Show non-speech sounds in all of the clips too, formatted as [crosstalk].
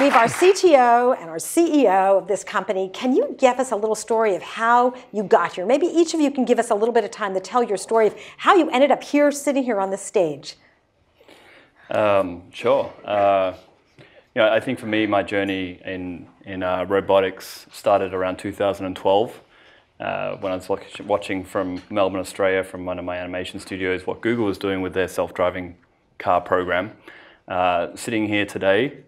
we have our CTO and our CEO of this company. Can you give us a little story of how you got here? Maybe each of you can give us a little bit of time to tell your story of how you ended up here, sitting here on the stage. Um, sure. Uh, you know, I think for me, my journey in in uh, robotics started around 2012 uh, when I was watching from Melbourne, Australia, from one of my animation studios, what Google was doing with their self-driving car program. Uh, sitting here today,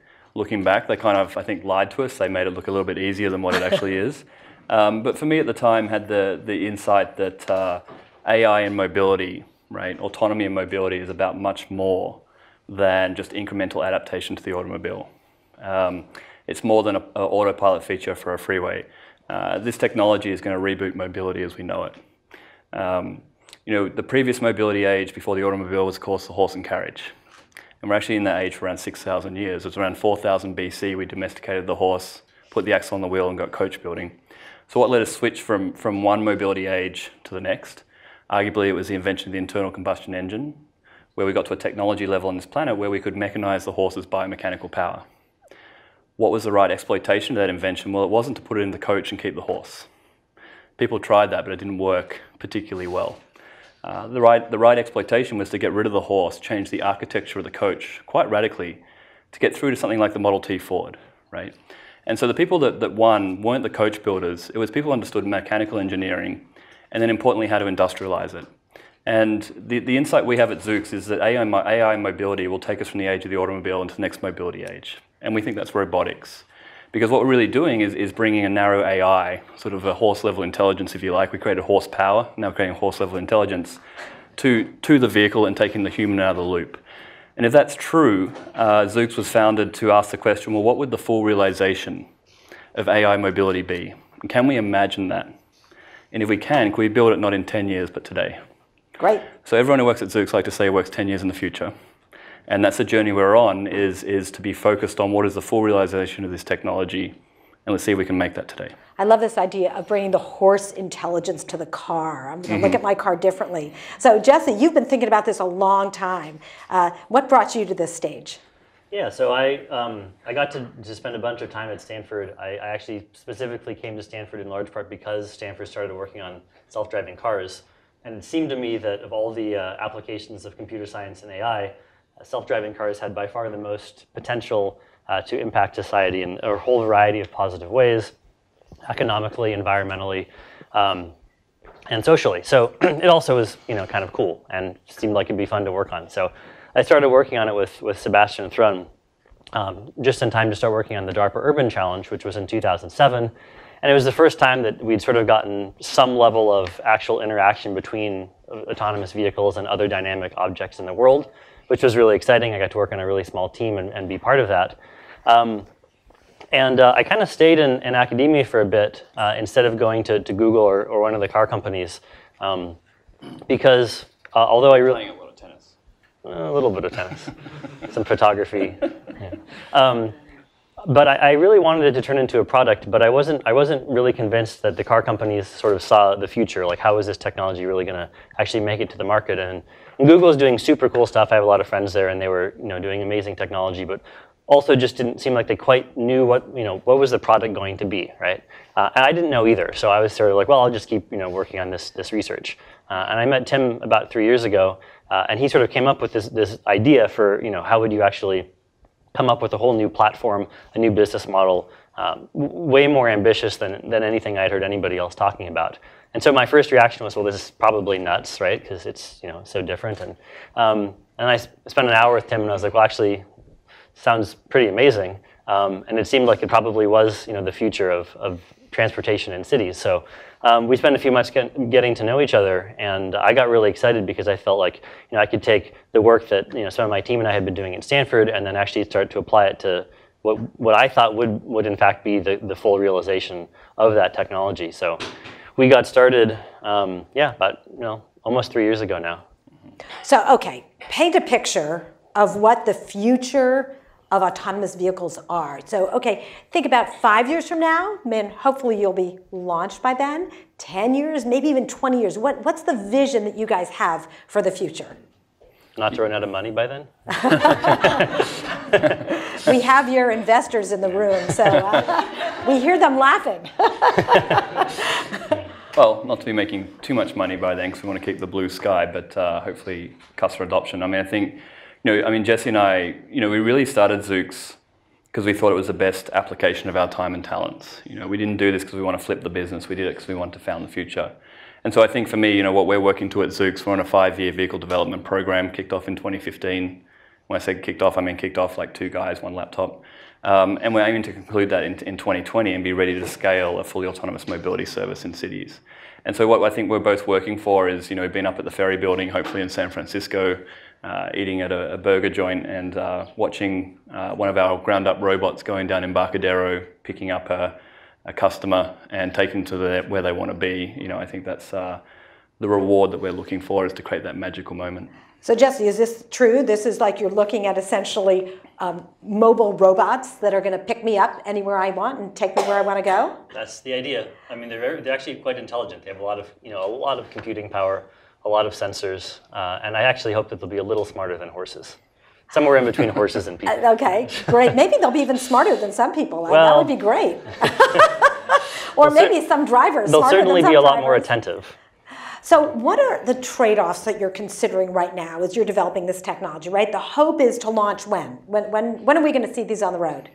looking back, they kind of, I think, lied to us. They made it look a little bit easier than what it actually is. [laughs] Um, but for me at the time, had the, the insight that uh, AI and mobility, right, autonomy and mobility is about much more than just incremental adaptation to the automobile. Um, it's more than an autopilot feature for a freeway. Uh, this technology is going to reboot mobility as we know it. Um, you know, the previous mobility age before the automobile was, of course, the horse and carriage. And we're actually in that age for around 6,000 years. It's around 4,000 BC we domesticated the horse, put the axle on the wheel, and got coach building. So what let us switch from, from one mobility age to the next? Arguably, it was the invention of the internal combustion engine, where we got to a technology level on this planet where we could mechanize the horse's biomechanical power. What was the right exploitation of that invention? Well, it wasn't to put it in the coach and keep the horse. People tried that, but it didn't work particularly well. Uh, the, right, the right exploitation was to get rid of the horse, change the architecture of the coach quite radically to get through to something like the Model T Ford, right? And so the people that, that won weren't the coach builders, it was people who understood mechanical engineering and then importantly how to industrialize it. And the, the insight we have at Zoox is that AI, AI mobility will take us from the age of the automobile into the next mobility age. And we think that's robotics. Because what we're really doing is, is bringing a narrow AI, sort of a horse level intelligence, if you like. We created horsepower, now we're creating horse level intelligence, to, to the vehicle and taking the human out of the loop. And if that's true, uh, Zoox was founded to ask the question well, what would the full realization of AI mobility be? And can we imagine that? And if we can, can we build it not in 10 years, but today? Great. So everyone who works at Zoox like to say it works 10 years in the future. And that's the journey we're on, is, is to be focused on what is the full realization of this technology, and let's see if we can make that today. I love this idea of bringing the horse intelligence to the car. I'm going to mm-hmm. look at my car differently. So, Jesse, you've been thinking about this a long time. Uh, what brought you to this stage? Yeah, so I, um, I got to, to spend a bunch of time at Stanford. I, I, actually specifically came to Stanford in large part because Stanford started working on self driving cars. And it seemed to me that of all the uh, applications of computer science and AI, self-driving cars had by far the most potential uh, to impact society in a whole variety of positive ways, economically, environmentally, um, and socially. So [clears throat] it also was, you know, kind of cool and seemed like it'd be fun to work on. So I started working on it with, with Sebastian Thrun, um, just in time to start working on the DARPA Urban Challenge, which was in 2007. And it was the first time that we'd sort of gotten some level of actual interaction between autonomous vehicles and other dynamic objects in the world which was really exciting. I got to work on a really small team and, and be part of that. Um, and uh, I kind of stayed in, in, academia for a bit uh, instead of going to, to Google or, or, one of the car companies um, because uh, although I really. Playing a little tennis. A little bit of tennis, some photography. [laughs] Yeah. Um, but I, I, really wanted it to turn into a product, but I wasn't, I wasn't really convinced that the car companies sort of saw the future. Like, how is this technology really going to actually make it to the market? And Google is doing super cool stuff. I have a lot of friends there, and they were you know doing amazing technology, but also just didn't seem like they quite knew what you know what was the product going to be, right? Uh, and I didn't know either, so I was sort of like, well, I'll just keep you know working on this this research. Uh, and I met Tim about three years ago, uh, and he sort of came up with this this idea for you know how would you actually come up with a whole new platform, a new business model, um, way more ambitious than than anything I'd heard anybody else talking about. And so my first reaction was, well, this is probably nuts, right? Because it's you know so different. And um, and I spent an hour with Tim, and I was like, well, actually, sounds pretty amazing. Um, and it seemed like it probably was you know the future of, of transportation in cities. So um, we spent a few months get, getting to know each other, and I got really excited because I felt like you know I could take the work that you know some of my team and I had been doing at Stanford, and then actually start to apply it to what what I thought would would in fact be the, the full realization of that technology. So we got started, um, yeah, about you know almost three years ago now. So okay, paint a picture of what the future of autonomous vehicles are. So okay, think about five years from now, and hopefully you'll be launched by then. Ten years, maybe even twenty years. What what's the vision that you guys have for the future? Not to run out of money by then. [laughs] [laughs] we have your investors in the room, so uh, we hear them laughing. [laughs] well, not to be making too much money by then, because we want to keep the blue sky, but uh, hopefully customer adoption. I mean, I think, you know, I mean, Jesse and I, you know, we really started Zoox because we thought it was the best application of our time and talents. You know, we didn't do this because we want to flip the business. We did it because we want to found the future. And so I think for me, you know, what we're working to at Zoox, we're on a five-year vehicle development program, kicked off in 2015. When I say kicked off, I mean kicked off like two guys, one laptop. Um, and we're aiming to conclude that in, in 2020 and be ready to scale a fully autonomous mobility service in cities. And so what I think we're both working for is, you know, being up at the Ferry Building, hopefully in San Francisco, uh, eating at a, a, burger joint and uh, watching uh, one of our ground-up robots going down Embarcadero, picking up a, a customer and taking them to the, where they want to be. You know, I think that's uh, the reward that we're looking for is to create that magical moment. So Jesse, is this true? This is like you're looking at essentially um, mobile robots that are going to pick me up anywhere I want and take me where I want to go. That's the idea. I mean, they're very, they're actually quite intelligent. They have a lot of you know a lot of computing power, a lot of sensors, uh, and I actually hope that they'll be a little smarter than horses. Somewhere in between horses and [laughs] people. Uh, okay, great. Maybe they'll be even smarter than some people. Well, that would be great. [laughs] [laughs] or maybe some drivers. They'll certainly be a lot drivers. more attentive. So, what are the trade offs that you're considering right now as you're developing this technology, right? The hope is to launch when? When, when, when are we going to see these on the road?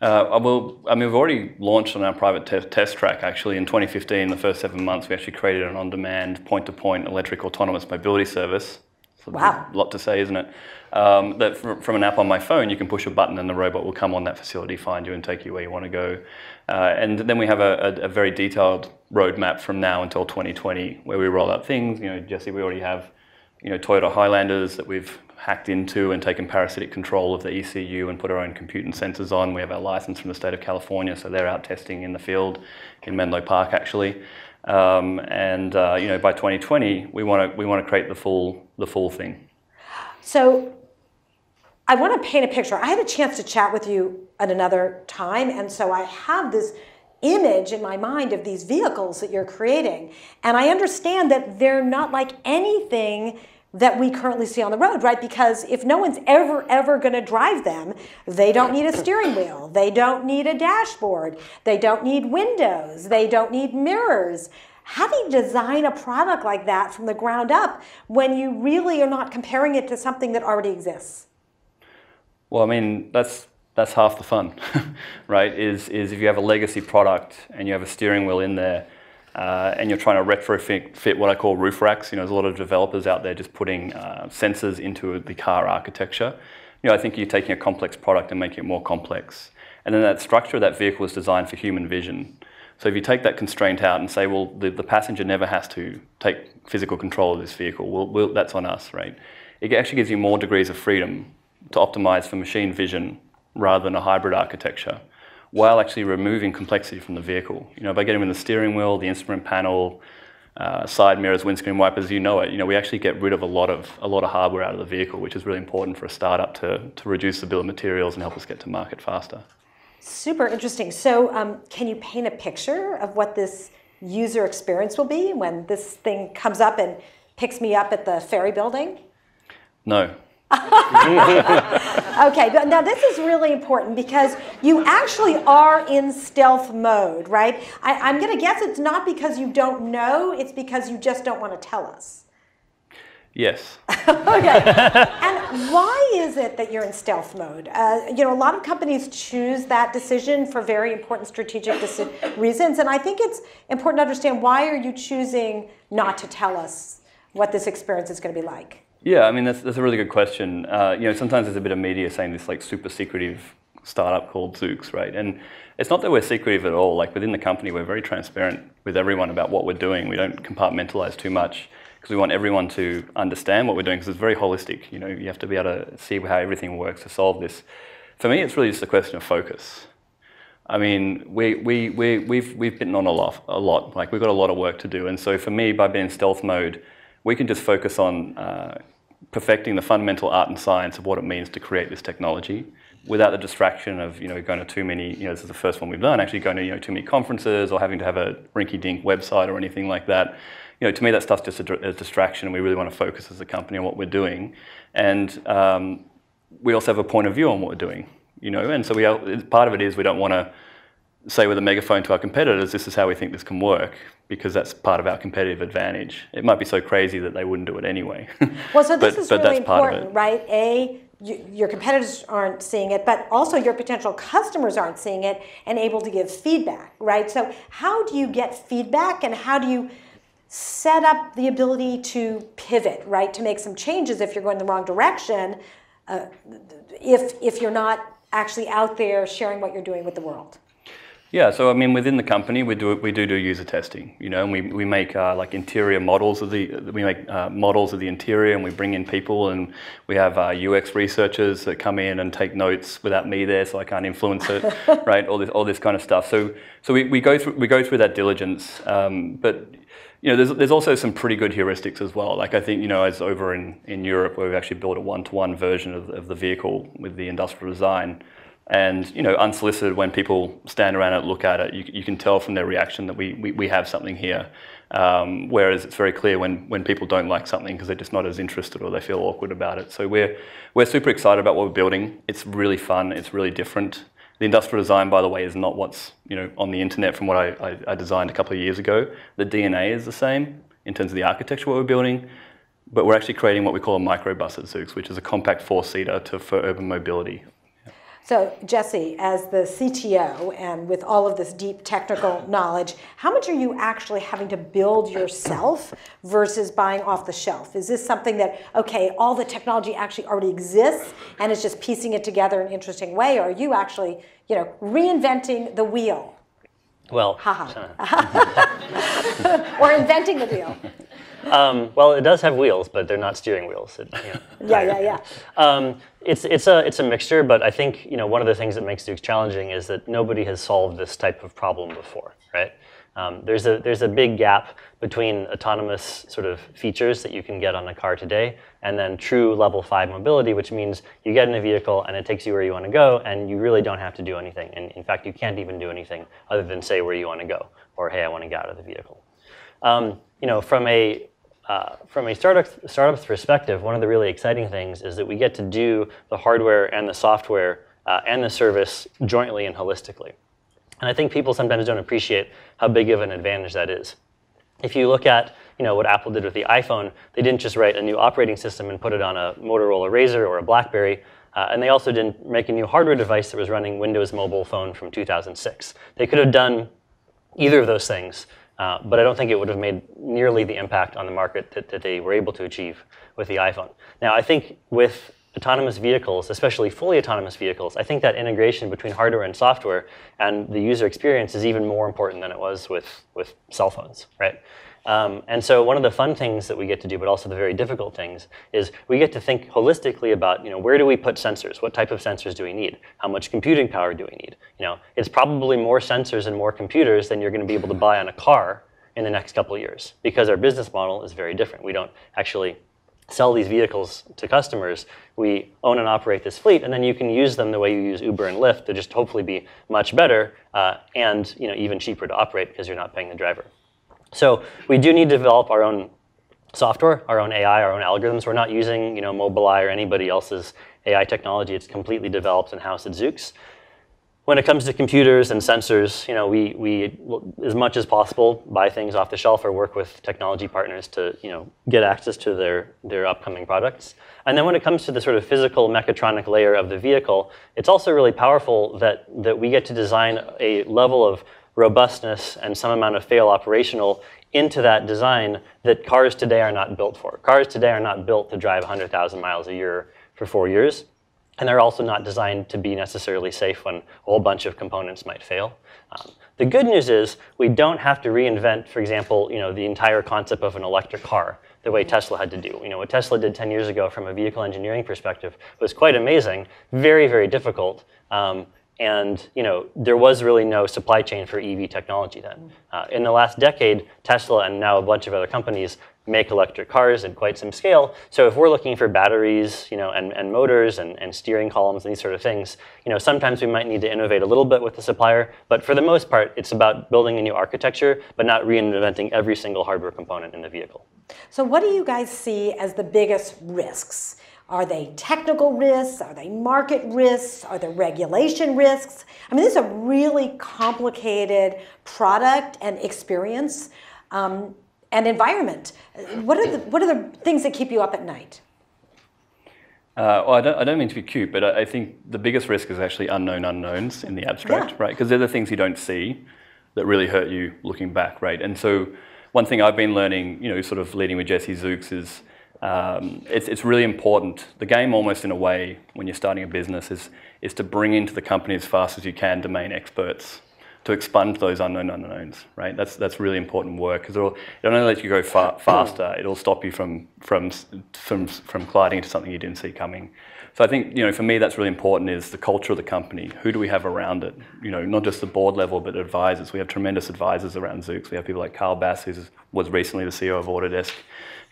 Uh, well, I mean, we've already launched on our private te- test track actually in 2015. The first seven months, we actually created an on demand, point to point electric autonomous mobility service. So wow. A lot to say, isn't it? Um, that from an app on my phone, you can push a button and the robot will come on that facility, find you, and take you where you want to go. Uh, and then we have a, a, a, very detailed roadmap from now until 2020, where we roll out things. You know, Jesse, we already have, you know, Toyota Highlanders that we've hacked into and taken parasitic control of the ECU and put our own compute and sensors on. We have our license from the state of California, so they're out testing in the field in Menlo Park, actually. Um, and uh, you know, by 2020, we want to we want to create the full the full thing. So I want to paint a picture. I had a chance to chat with you at another time, and so I have this image in my mind of these vehicles that you're creating. And I understand that they're not like anything that we currently see on the road, right? Because if no one's ever, ever going to drive them, they don't need a steering wheel. They don't need a dashboard. They don't need windows. They don't need mirrors. How do you design a product like that from the ground up when you really are not comparing it to something that already exists? Well, I mean, that's that's half the fun, [laughs] right? Is is if you have a legacy product and you have a steering wheel in there, uh, and you're trying to retrofit fit what I call roof racks. You know, there's a lot of developers out there just putting uh, sensors into the car architecture. You know, I think you're taking a complex product and making it more complex. And then that structure of that vehicle is designed for human vision. So if you take that constraint out and say, well, the, the passenger never has to take physical control of this vehicle, we'll, we'll, that's on us, right? It actually gives you more degrees of freedom to optimize for machine vision rather than a hybrid architecture, while actually removing complexity from the vehicle. You know, by getting in the steering wheel, the instrument panel, uh, side mirrors, windscreen wipers, you know it. You know, we actually get rid of a lot of a lot of hardware out of the vehicle, which is really important for a startup to to reduce the bill of materials and help us get to market faster. Super interesting. So, um, can you paint a picture of what this user experience will be when this thing comes up and picks me up at the ferry building? No, [laughs] okay, but now this is really important because you actually are in stealth mode, right? I, am going to guess it's not because you don't know, it's because you just don't want to tell us. Yes. [laughs] okay. and why is it that you're in stealth mode? Uh, you know, a lot of companies choose that decision for very important strategic reasons, and I think it's important to understand why are you choosing not to tell us what this experience is going to be like. Yeah, I mean that's, that's a really good question. Uh, you know, sometimes there's a bit of media saying this like super secretive startup called Zoox, right? And it's not that we're secretive at all. Like within the company, we're very transparent with everyone about what we're doing. We don't compartmentalize too much because we want everyone to understand what we're doing because it's very holistic. You know, you have to be able to see how everything works to solve this. For me, it's really just a question of focus. I mean, we, we, we, we've, we've bitten on a lot, a lot. Like, we've got a lot of work to do. And so for me, by being stealth mode, we can just focus on uh, perfecting the fundamental art and science of what it means to create this technology without the distraction of you know going to too many you know this is the first one we've done actually going to you know too many conferences or having to have a rinky-dink website or anything like that you know to me that stuff's just a, a distraction and we really want to focus as a company on what we're doing and um, we also have a point of view on what we're doing you know. And so we part of it is we don't want to say with a megaphone to our competitors, this is how we think this can work, because that's part of our competitive advantage. It might be so crazy that they wouldn't do it anyway. [laughs] Well, so this but, is but really important, right? A, you, your competitors aren't seeing it, but also your potential customers aren't seeing it and able to give feedback, right? So how do you get feedback and how do you set up the ability to pivot, right? To make some changes if you're going the wrong direction, uh, if, if you're not actually out there sharing what you're doing with the world. Yeah, so I mean, within the company, we do we do do user testing, you know, and we, we make uh, like interior models of the we make uh, models of the interior, and we bring in people, and we have uh, UX researchers that come in and take notes without me there, so I can't influence it, [laughs] right? All this all this kind of stuff. So so we, we go through we go through that diligence, um, but you know, there's, there's also some pretty good heuristics as well. Like I think, you know, as over in, in Europe, where we've actually built a one-to-one version of, of the vehicle with the industrial design, and you know, unsolicited, when people stand around and look at it, you, you can tell from their reaction that we, we, we have something here. Um, whereas it's very clear when, when people don't like something because they're just not as interested or they feel awkward about it. So we're, we're super excited about what we're building. It's really fun. It's really different. The industrial design, by the way, is not what's you know on the internet from what I, I, I designed a couple of years ago. The DNA is the same in terms of the architecture we're building, but we're actually creating what we call a microbus at Zoox, which is a compact four-seater for urban mobility. So, Jesse, as the CTO and with all of this deep technical [clears throat] knowledge, how much are you actually having to build yourself versus buying off the shelf? Is this something that, okay, all the technology actually already exists and it's just piecing it together in an interesting way, or are you actually, you know, reinventing the wheel? Well, [laughs] [laughs] or inventing the wheel. Um, well, it does have wheels, but they're not steering wheels. It, you know, [laughs] yeah, yeah, yeah. [laughs] Um, it's it's a it's a mixture, but I think you know one of the things that makes Zoox challenging is that nobody has solved this type of problem before, right? Um, there's a there's a big gap between autonomous sort of features that you can get on a car today, and then true level five mobility, which means you get in a vehicle and it takes you where you want to go, and you really don't have to do anything. And in fact, you can't even do anything other than say where you want to go, or hey, I want to get out of the vehicle. Um, you know, from a uh, from a startup startup's perspective, one of the really exciting things is that we get to do the hardware and the software uh, and the service jointly and holistically. And I think people sometimes don't appreciate how big of an advantage that is. If you look at you know, what Apple did with the iPhone, they didn't just write a new operating system and put it on a Motorola Razr or a BlackBerry. Uh, and they also didn't make a new hardware device that was running Windows Mobile Phone from 2006. They could have done either of those things Uh, but I don't think it would have made nearly the impact on the market that, they were able to achieve with the iPhone. Now, I think with autonomous vehicles, especially fully autonomous vehicles, I think that integration between hardware and software and the user experience is even more important than it was with, with cell phones, right? Um, and so one of the fun things that we get to do, but also the very difficult things, is we get to think holistically about, you know, where do we put sensors? What type of sensors do we need? How much computing power do we need? You know, it's probably more sensors and more computers than you're going to be able to buy on a car in the next couple years because our business model is very different. We don't actually sell these vehicles to customers. We own and operate this fleet, and then you can use them the way you use Uber and Lyft to just hopefully be much better uh, and you know even cheaper to operate because you're not paying the driver. So we do need to develop our own software, our own AI, our own algorithms. We're not using you know, Mobileye or anybody else's AI technology. It's completely developed in-house at Zoox. When it comes to computers and sensors, you know, we, we, as much as possible, buy things off the shelf or work with technology partners to, you know, get access to their, their upcoming products. And then when it comes to the sort of physical mechatronic layer of the vehicle, it's also really powerful that, that we get to design a level of robustness and some amount of fail operational into that design that cars today are not built for. Cars today are not built to drive 100,000 miles a year for four years. And they're also not designed to be necessarily safe when a whole bunch of components might fail. Um, the good news is we don't have to reinvent, for example, you know, the entire concept of an electric car the way Tesla had to do. You know, what Tesla did 10 years ago from a vehicle engineering perspective was quite amazing, very, very difficult. Um, and you know, there was really no supply chain for EV technology then. Uh, in the last decade, Tesla and now a bunch of other companies make electric cars at quite some scale. So if we're looking for batteries, you know, and, and motors and, and steering columns and these sort of things, you know, sometimes we might need to innovate a little bit with the supplier, but for the most part, it's about building a new architecture, but not reinventing every single hardware component in the vehicle. So what do you guys see as the biggest risks Are they technical risks? Are they market risks? Are there regulation risks? I mean, this is a really complicated product and experience um, and environment. What are, the, what are the things that keep you up at night? Uh, well, I don't, I don't mean to be cute, but I, I think the biggest risk is actually unknown unknowns in the abstract, Yeah. right? Because they're the things you don't see that really hurt you looking back, right? And so one thing I've been learning, you know, sort of leading with Jesse Zoox is um, it's, it's really important. The game almost in a way when you're starting a business is, is to bring into the company as fast as you can domain experts to expunge those unknown unknowns, right? That's, that's really important work because it'll, it'll only let you go fa- [clears throat] faster, it'll stop you from, from, from, from gliding into something you didn't see coming. So I think, you know, for me, that's really important is the culture of the company. Who do we have around it? You know, not just the board level, but advisors. We have tremendous advisors around Zoox. We have people like Carl Bass, who was recently the CEO of Autodesk.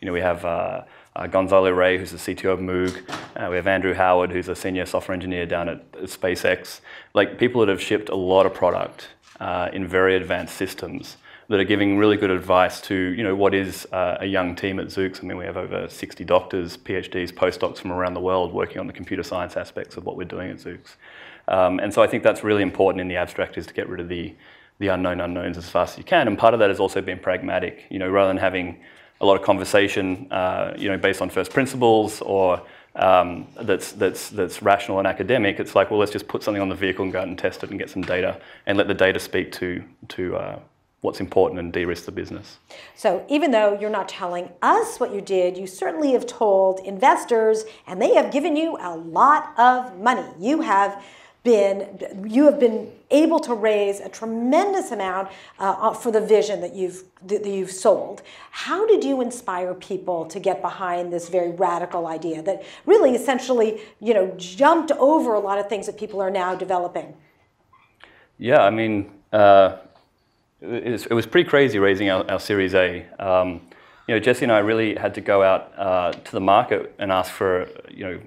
You know, we have uh, uh, Gonzalo Rey, who's the CTO of Moog. Uh, we have Andrew Howard, who's a senior software engineer down at SpaceX. Like people that have shipped a lot of product uh, in very advanced systems that are giving really good advice to you know what is uh, a young team at Zoox. I mean, we have over 60 doctors, PhDs, postdocs from around the world working on the computer science aspects of what we're doing at Zoox. Um, and so I think that's really important in the abstract is to get rid of the the unknown unknowns as fast as you can. And part of that has also been pragmatic. You know, rather than having a lot of conversation, uh, you know, based on first principles or um, that's, that's, that's rational and academic. It's like, well, let's just put something on the vehicle and go out and test it and get some data and let the data speak to, to uh, what's important and de-risk the business. So even though you're not telling us what you did, you certainly have told investors, and they have given you a lot of money. You have been you have been able to raise a tremendous amount uh, for the vision that you've that you've sold. How did you inspire people to get behind this very radical idea that really essentially you know jumped over a lot of things that people are now developing? Yeah, I mean, uh, it, was, it, was, pretty crazy raising our, our Series A. Um, you know, Jesse and I really had to go out uh, to the market and ask for you know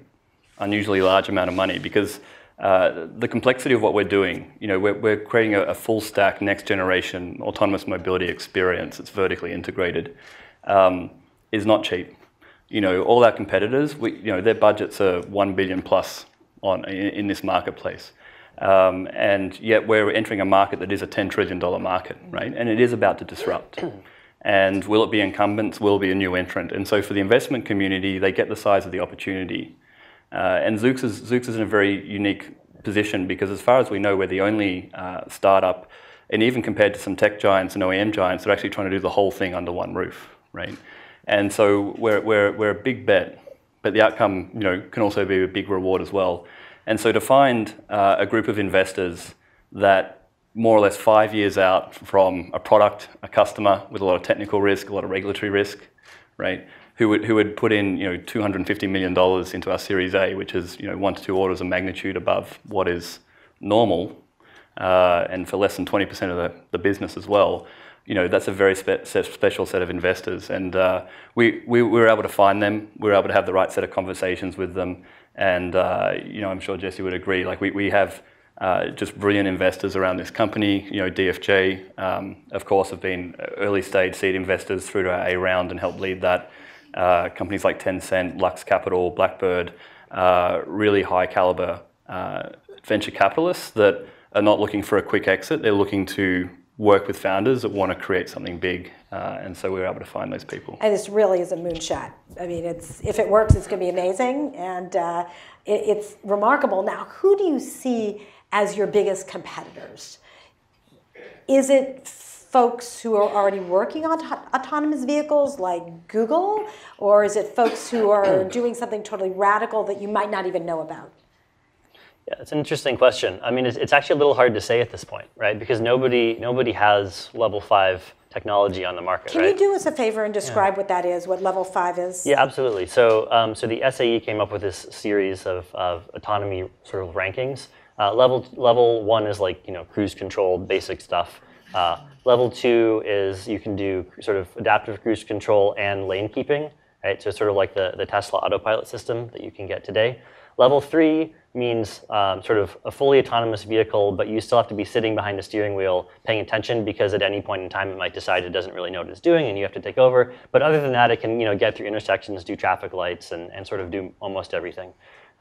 unusually large amount of money because uh, the complexity of what we're doing, you know, we're, we're creating a, a, full stack, next generation autonomous mobility experience that's vertically integrated, um, is not cheap. You know, all our competitors, we, you know, their budgets are one billion plus on in, in this marketplace. Um, and yet we're entering a market that is a $10 trillion market, right? And it is about to disrupt. [clears throat] And will it be incumbents? Will it be a new entrant? And so for the investment community, they get the size of the opportunity. Uh, and Zoox is, is in a very unique position because, as far as we know, we're the only uh, startup, and even compared to some tech giants and OEM giants, they're actually trying to do the whole thing under one roof, right? And so we're, we're, we're a big bet, but the outcome you know, can also be a big reward as well. And so to find uh, a group of investors that more or less five years out from a product, a customer with a lot of technical risk, a lot of regulatory risk, right? Who would, who would put in you know, $250 million into our Series A, which is you know, one to two orders of magnitude above what is normal, uh, and for less than 20% of the, the business as well, you know, that's a very spe- special set of investors. And uh, we, we, we, were able to find them, we were able to have the right set of conversations with them. And, uh, you know, I'm sure Jesse would agree, like we, we have uh, just brilliant investors around this company. You know, DFJ, um, of course, have been early stage seed investors through to our A round and helped lead that uh, companies like Tencent, Lux Capital, Blackbird, uh, really high caliber uh, venture capitalists that are not looking for a quick exit. They're looking to work with founders that want to create something big. Uh, and so we were able to find those people. And this really is a moonshot. I mean, it's if it works, it's going to be amazing. And uh, it, it's remarkable. Now, who do you see as your biggest competitors? Is it folks who are already working on autonomous vehicles like Google? Or is it folks who are [clears throat] doing something totally radical that you might not even know about? Yeah, it's an interesting question. I mean, it's, it's actually a little hard to say at this point, right? Because nobody nobody has level five technology on the market. Can right? you do us a favor and describe yeah. what that is, what level five is? Yeah, absolutely. So, um, so the SAE came up with this series of, of autonomy sort of rankings. Uh, level level one is like you know cruise control, basic stuff. Uh, level two is you can do sort of adaptive cruise control and lane keeping. right? So sort of like the, the Tesla autopilot system that you can get today. Level three means um, sort of a fully autonomous vehicle, but you still have to be sitting behind the steering wheel paying attention because at any point in time it might decide it doesn't really know what it's doing and you have to take over. But other than that, it can you know, get through intersections, do traffic lights, and, and sort of do almost everything.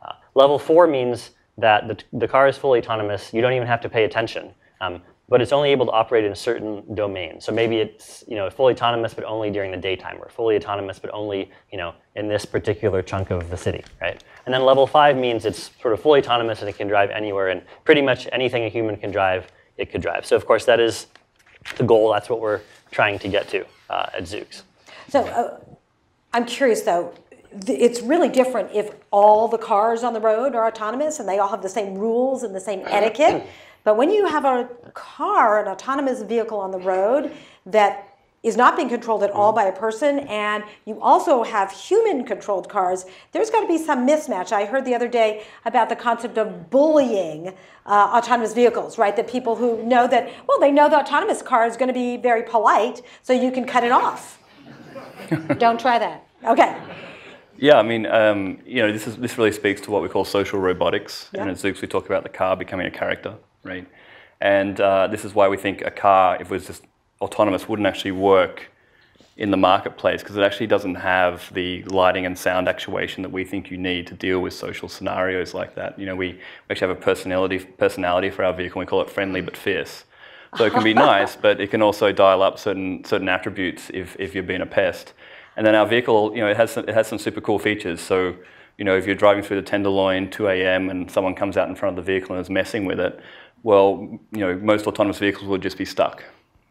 Uh, level four means that the, the car is fully autonomous. You don't even have to pay attention. Um, but it's only able to operate in a certain domain. So maybe it's you know fully autonomous, but only during the daytime, or fully autonomous, but only you know in this particular chunk of the city, right? And then level five means it's sort of fully autonomous and it can drive anywhere, and pretty much anything a human can drive, it could drive. So of course that is the goal. That's what we're trying to get to uh, at Zoox. So uh, I'm curious though. It's really different if all the cars on the road are autonomous and they all have the same rules and the same etiquette. But when you have a car, an autonomous vehicle on the road that is not being controlled at all by a person, and you also have human controlled cars, there's got to be some mismatch. I heard the other day about the concept of bullying uh, autonomous vehicles, right? That people who know that, well, they know the autonomous car is going to be very polite, so you can cut it off. [laughs] Don't try that. Okay. Yeah, I mean, um, you know, this is this really speaks to what we call social robotics. And at Zoox, we talk about the car becoming a character right? And uh, this is why we think a car, if it was just autonomous, wouldn't actually work in the marketplace because it actually doesn't have the lighting and sound actuation that we think you need to deal with social scenarios like that. You know, we, we actually have a personality personality for our vehicle. We call it friendly but fierce. So it can be [laughs] nice, but it can also dial up certain certain attributes if, if you're being a pest. And then our vehicle, you know, it has some, it has some super cool features. So you know, if you're driving through the Tenderloin 2 a.m. and someone comes out in front of the vehicle and is messing with it, well, you know, most autonomous vehicles will just be stuck,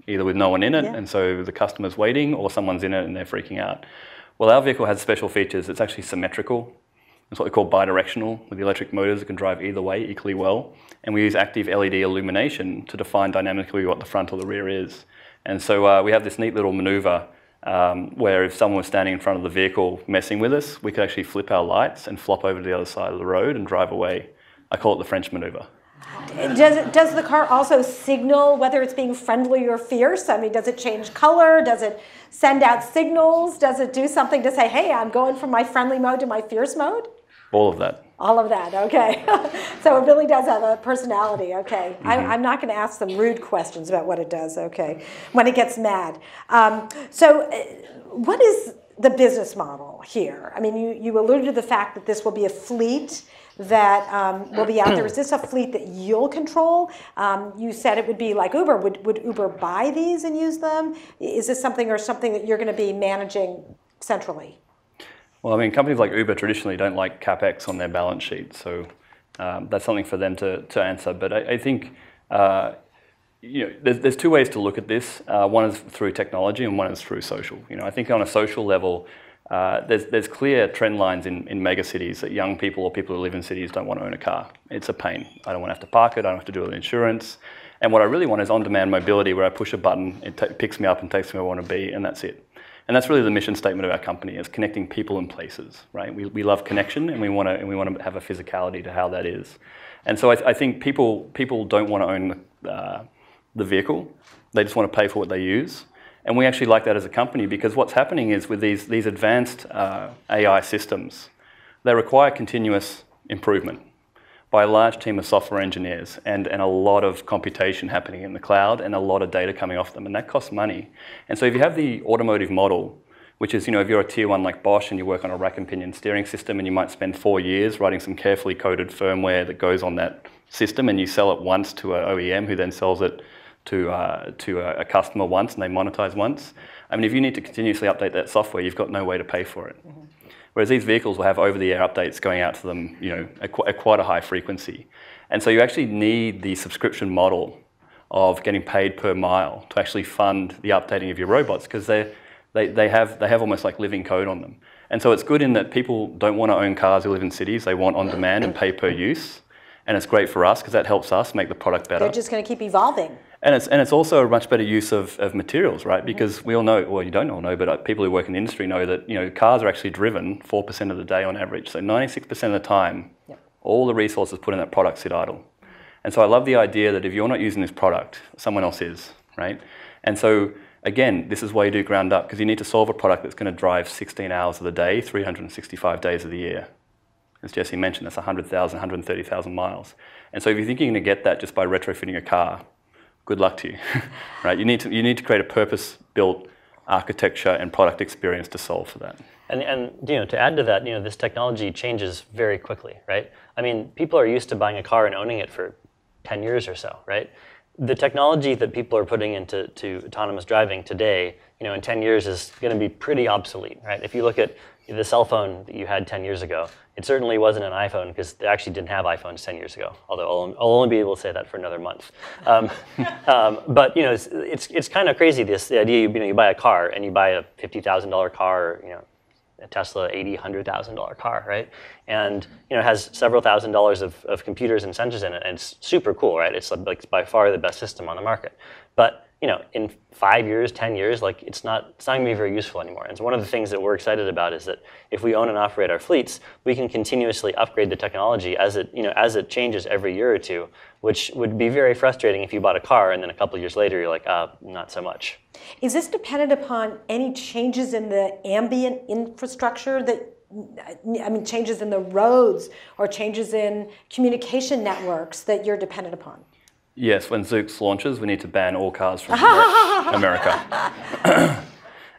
either with no one in it, yeah. and so the customer's waiting, or someone's in it and they're freaking out. Well, our vehicle has special features. It's actually symmetrical. It's what we call bidirectional. With the electric motors, it can drive either way equally well. And we use active LED illumination to define dynamically what the front or the rear is. And so uh, we have this neat little maneuver um, where if someone was standing in front of the vehicle messing with us, we could actually flip our lights and flop over to the other side of the road and drive away. I call it the French maneuver. Does, does the car also signal whether it's being friendly or fierce? I mean, does it change color? Does it send out signals? Does it do something to say, hey, I'm going from my friendly mode to my fierce mode? All of that. All of that, okay. [laughs] so it really does have a personality, okay. Mm-hmm. I, am not going to ask some rude questions about what it does, okay, when it gets mad. Um, so, uh, what is the business model here? I mean, you, you alluded to the fact that this will be a fleet that um, will be out there? [clears throat] Is this a fleet that you'll control? Um, you said it would be like Uber. Would, would Uber buy these and use them? Is this something or something that you're going to be managing centrally? Well, I mean, companies like Uber traditionally don't like capex on their balance sheet, so um, that's something for them to, to answer. But I, I think uh, you know, there's, there's two ways to look at this. Uh, one is through technology, and one is through social. You know, I think on a social level, uh, there's, there's clear trend lines in, in mega cities that young people or people who live in cities don't want to own a car. It's a pain. I don't want to have to park it, I don't have to do it with insurance. And what I really want is on demand mobility where I push a button, it picks me up and takes me where I want to be, and that's it. And that's really the mission statement of our company is connecting people and places, right? We, we love connection and we want to and we want to have a physicality to how that is. And so I, th- I think people people don't want to own uh, the vehicle; they just want to pay for what they use. And we actually like that as a company because what's happening is with these, these advanced uh, AI systems, they require continuous improvement by a large team of software engineers and, and a lot of computation happening in the cloud and a lot of data coming off them, and that costs money. And so if you have the automotive model, which is, you know, if you're a tier one like Bosch and you work on a rack and pinion steering system and you might spend four years writing some carefully coded firmware that goes on that system and you sell it once to an OEM who then sells it to, uh, to a, a, customer once and they monetize once. I mean, if you need to continuously update that software, you've got no way to pay for it. Mm-hmm. Whereas these vehicles will have over-the-air updates going out to them, you know, at, qu- at quite a high frequency. And so you actually need the subscription model of getting paid per mile to actually fund the updating of your robots because they, they, they, have, they have almost like living code on them. And so it's good in that people don't want to own cars who live in cities. They want on demand and pay per use. And it's great for us because that helps us make the product better. They're just going to keep evolving. And it's, and it's also a much better use of, of materials, right? Because we all know, well, you don't all know, but uh, people who work in the industry know that you know cars are actually driven 4% of the day on average. So 96% of the time, yep. all the resources put in that product sit idle. And so I love the idea that if you're not using this product, someone else is, right? And so again, this is why you do ground up, because you need to solve a product that's going to drive 16 hours of the day, 365 days of the year. As Jesse mentioned, that's 100,000, 130,000 miles. And so if you think you're going to get that just by retrofitting a car, good luck to you, [laughs] right? You need to, you need to create a purpose-built architecture and product experience to solve for that. And, and you know, to add to that, you know, this technology changes very quickly, right? I mean, people are used to buying a car and owning it for 10 years or so, right? The technology that people are putting into to autonomous driving today, you know, in 10 years is going to be pretty obsolete, right? If you look at the cell phone that you had 10 years ago, it certainly wasn't an iPhone because they actually didn't have iPhones 10 years ago. Although I'll, I'll only be able to say that for another month. Um, [laughs] um, but you know, it's it's, it's kind of crazy this the idea you, you know you buy a car and you buy a fifty thousand dollar car, you know, a Tesla eighty hundred thousand dollar car, right? And you know, it has several thousand dollars of, of computers and sensors in it, and it's super cool, right? It's like by far the best system on the market. But you know, in five years, 10 years, like it's not, it's not gonna be very useful anymore. And so one of the things that we're excited about is that if we own and operate our fleets, we can continuously upgrade the technology as it, you know, as it changes every year or two, which would be very frustrating if you bought a car and then a couple years later you're like, ah, not so much. Is this dependent upon any changes in the ambient infrastructure that I mean, changes in the roads or changes in communication networks that you're dependent upon? Yes, when Zoox launches, we need to ban all cars from America. [laughs] [coughs] that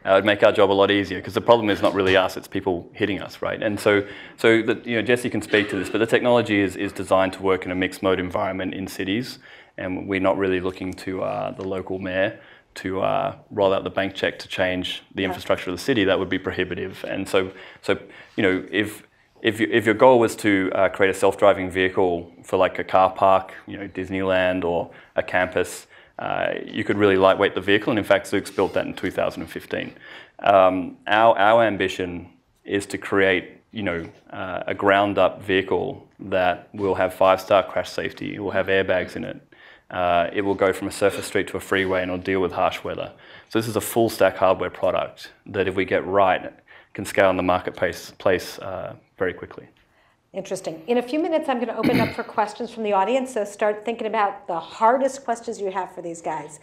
would make our job a lot easier because the problem is not really us; it's people hitting us, right? And so, so that you know, Jesse can speak to this, but the technology is is designed to work in a mixed mode environment in cities, and we're not really looking to uh, the local mayor to uh, roll out the bank check to change the infrastructure of the city. That would be prohibitive. And so, so you know, if if, you, if your goal was to uh, create a self-driving vehicle for like a car park, you know, Disneyland or a campus, uh, you could really lightweight the vehicle. And in fact, Zoox built that in 2015. Um, our, our ambition is to create, you know, uh, a ground-up vehicle that will have five-star crash safety. It will have airbags in it. Uh, it will go from a surface street to a freeway and it'll deal with harsh weather. So this is a full stack hardware product that if we get right, can scale in the marketplace place, uh, very quickly. Interesting. In a few minutes, I'm going to open up for questions from the audience. So start thinking about the hardest questions you have for these guys.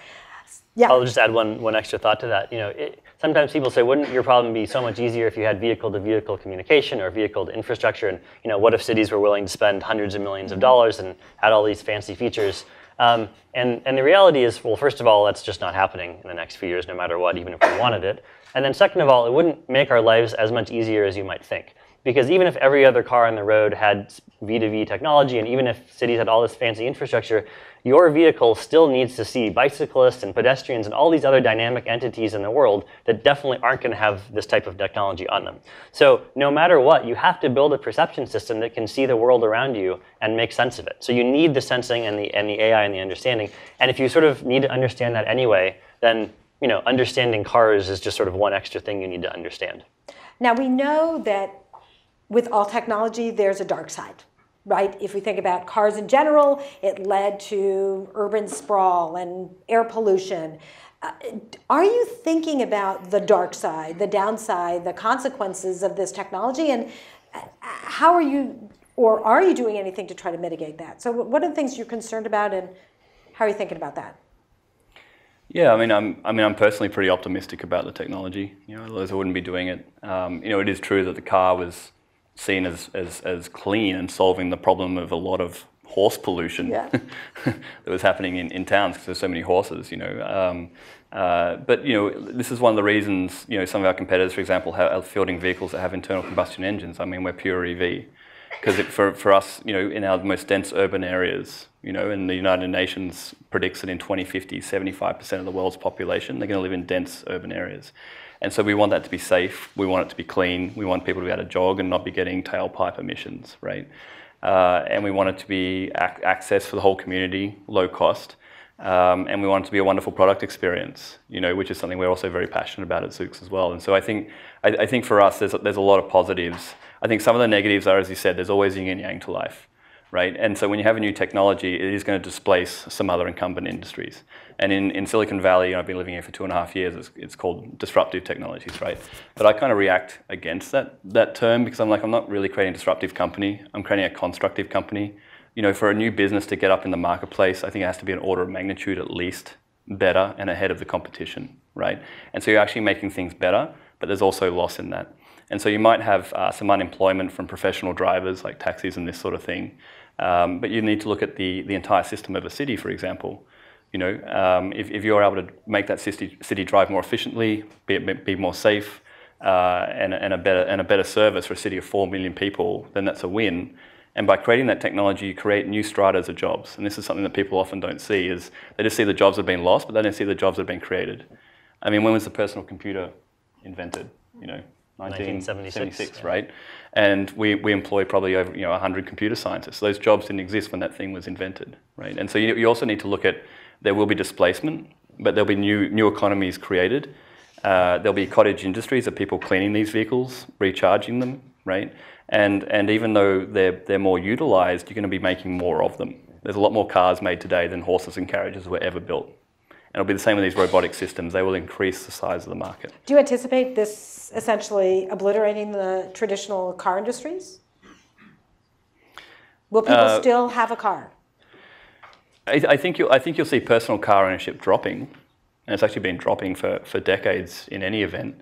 Yeah. I'll just add one, one extra thought to that. You know, it, sometimes people say, wouldn't your problem be so much easier if you had vehicle-to-vehicle communication or vehicle-to infrastructure? And you know, what if cities were willing to spend hundreds of millions of dollars and had all these fancy features? Um, and, and the reality is, well, first of all, that's just not happening in the next few years, no matter what, even if we wanted it. And then second of all, it wouldn't make our lives as much easier as you might think. Because even if every other car on the road had V2V technology, and even if cities had all this fancy infrastructure, your vehicle still needs to see bicyclists and pedestrians and all these other dynamic entities in the world that definitely aren't going to have this type of technology on them. So no matter what, you have to build a perception system that can see the world around you and make sense of it. So you need the sensing and the, and the AI and the understanding. And if you sort of need to understand that anyway, then you know, understanding cars is just sort of one extra thing you need to understand. Now we know that with all technology, there's a dark side, right? If we think about cars in general, it led to urban sprawl and air pollution. Uh, are you thinking about the dark side, the downside, the consequences of this technology, and uh, how are you, or are you doing anything to try to mitigate that? So, what are the things you're concerned about, and how are you thinking about that? Yeah, I mean, I'm, I mean, I'm personally pretty optimistic about the technology. You know, otherwise I wouldn't be doing it. Um, you know, it is true that the car was seen as, as, as clean and solving the problem of a lot of horse pollution yeah. [laughs] that was happening in, in towns because there's so many horses, you know. Um, uh, but, you know, this is one of the reasons, you know, some of our competitors, for example, are fielding vehicles that have internal combustion engines. I mean, we're pure EV. Because for, for us, you know, in our most dense urban areas, you know, and the United Nations predicts that in 2050, 75% of the world's population, they're going to live in dense urban areas. And so we want that to be safe. We want it to be clean. We want people to be able to jog and not be getting tailpipe emissions, right? Uh, and we want it to be ac access for the whole community, low cost. Um, and we want it to be a wonderful product experience, you know, which is something we're also very passionate about at Zoox as well. And so I think, I, I think for us, there's there's a lot of positives. I think some of the negatives are, as you said, there's always yin and yang to life right? And so when you have a new technology, it is going to displace some other incumbent industries. And in, in Silicon Valley, I've been living here for two and a half years, it's, it's called disruptive technologies, right? But I kind of react against that, that term because I'm like, I'm not really creating a disruptive company, I'm creating a constructive company. You know, for a new business to get up in the marketplace, I think it has to be an order of magnitude at least better and ahead of the competition, right? And so you're actually making things better, but there's also loss in that. And so you might have uh, some unemployment from professional drivers like taxis and this sort of thing. Um, but you need to look at the, the entire system of a city, for example. You know, um, if, if you're able to make that city, city drive more efficiently, be, be more safe, uh, and, and, a better, and a better service for a city of 4 million people, then that's a win. And by creating that technology, you create new stratas of jobs. And this is something that people often don't see, is they just see the jobs that have been lost, but they don't see the jobs that have been created. I mean, when was the personal computer invented? You know, 1976, right? And we, we employ probably over you know 100 computer scientists. Those jobs didn't exist when that thing was invented, right? And so you, you also need to look at there will be displacement, but there'll be new new economies created. Uh, there'll be cottage industries of people cleaning these vehicles, recharging them, right? And and even though they're they're more utilized, you're going to be making more of them. There's a lot more cars made today than horses and carriages were ever built. And it'll be the same with these robotic systems. They will increase the size of the market. Do you anticipate this essentially obliterating the traditional car industries? Will people uh, still have a car? I, I, think you'll, I think you'll see personal car ownership dropping, and it's actually been dropping for, for decades in any event.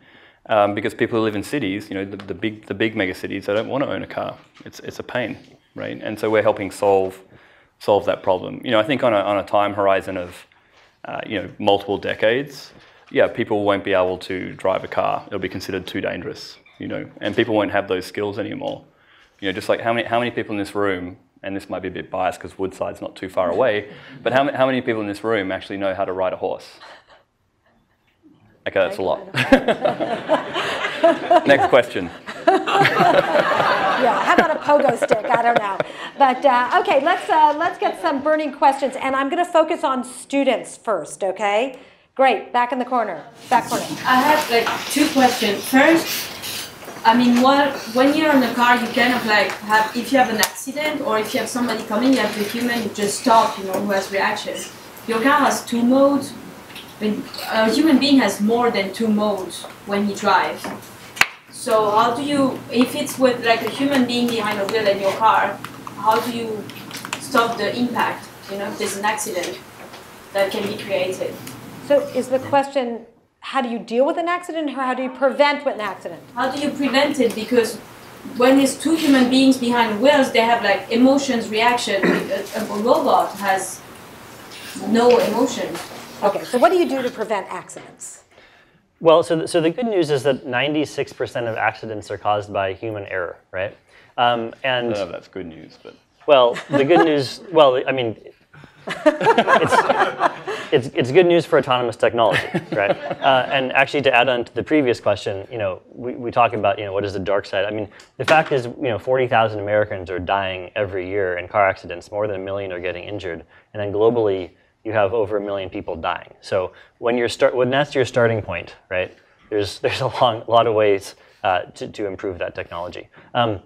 Um, because people who live in cities, you know, the, the, big the big mega cities, they don't want to own a car. It's it's a pain, right? And so we're helping solve solve that problem. You know, I think on a on a time horizon of uh, you know, multiple decades, yeah, people won't be able to drive a car. It'll be considered too dangerous, you know, and people won't have those skills anymore. You know, just like how many, how many people in this room, and this might be a bit biased because Woodside's not too far away, [laughs] but how, how many people in this room actually know how to ride a horse? Okay, that's a lot. [laughs] Next question. [laughs] yeah, how about a pogo stick? I don't know. But uh, okay, let's uh, let's get some burning questions, and I'm going to focus on students first. Okay, great. Back in the corner, back corner. I have like two questions. First. I mean, what, when you're in a car, you kind of like have, if you have an accident or if you have somebody coming, you have the human, you just stop, you know, who has reaction. Your car has two modes. A human being has more than two modes when he drives. So how do you, if it's with like a human being behind a wheel in your car, how do you stop the impact? You know, if there's an accident that can be created. So is the question, how do you deal with an accident or how do you prevent an accident? How do you prevent it? Because when it's two human beings behind wheels, they have like emotions, reaction. a, a robot has no emotions. Okay, so what do you do to prevent accidents? Well, so the, so the good news is that 96% of accidents are caused by human error, right? Um, and I don't know if that's good news, but well, the good news, well, I mean, it's, it's, it's good news for autonomous technology, right? Uh, and actually, to add on to the previous question, you know, we, we talk about, you know, what is the dark side? I mean, the fact is, you know, 40,000 Americans are dying every year in car accidents. More than a million are getting injured, and then globally, you have over a million people dying. So when you're start, when that's your starting point, right? There's [laughs] there's a long lot of ways uh, to to improve that technology. Um,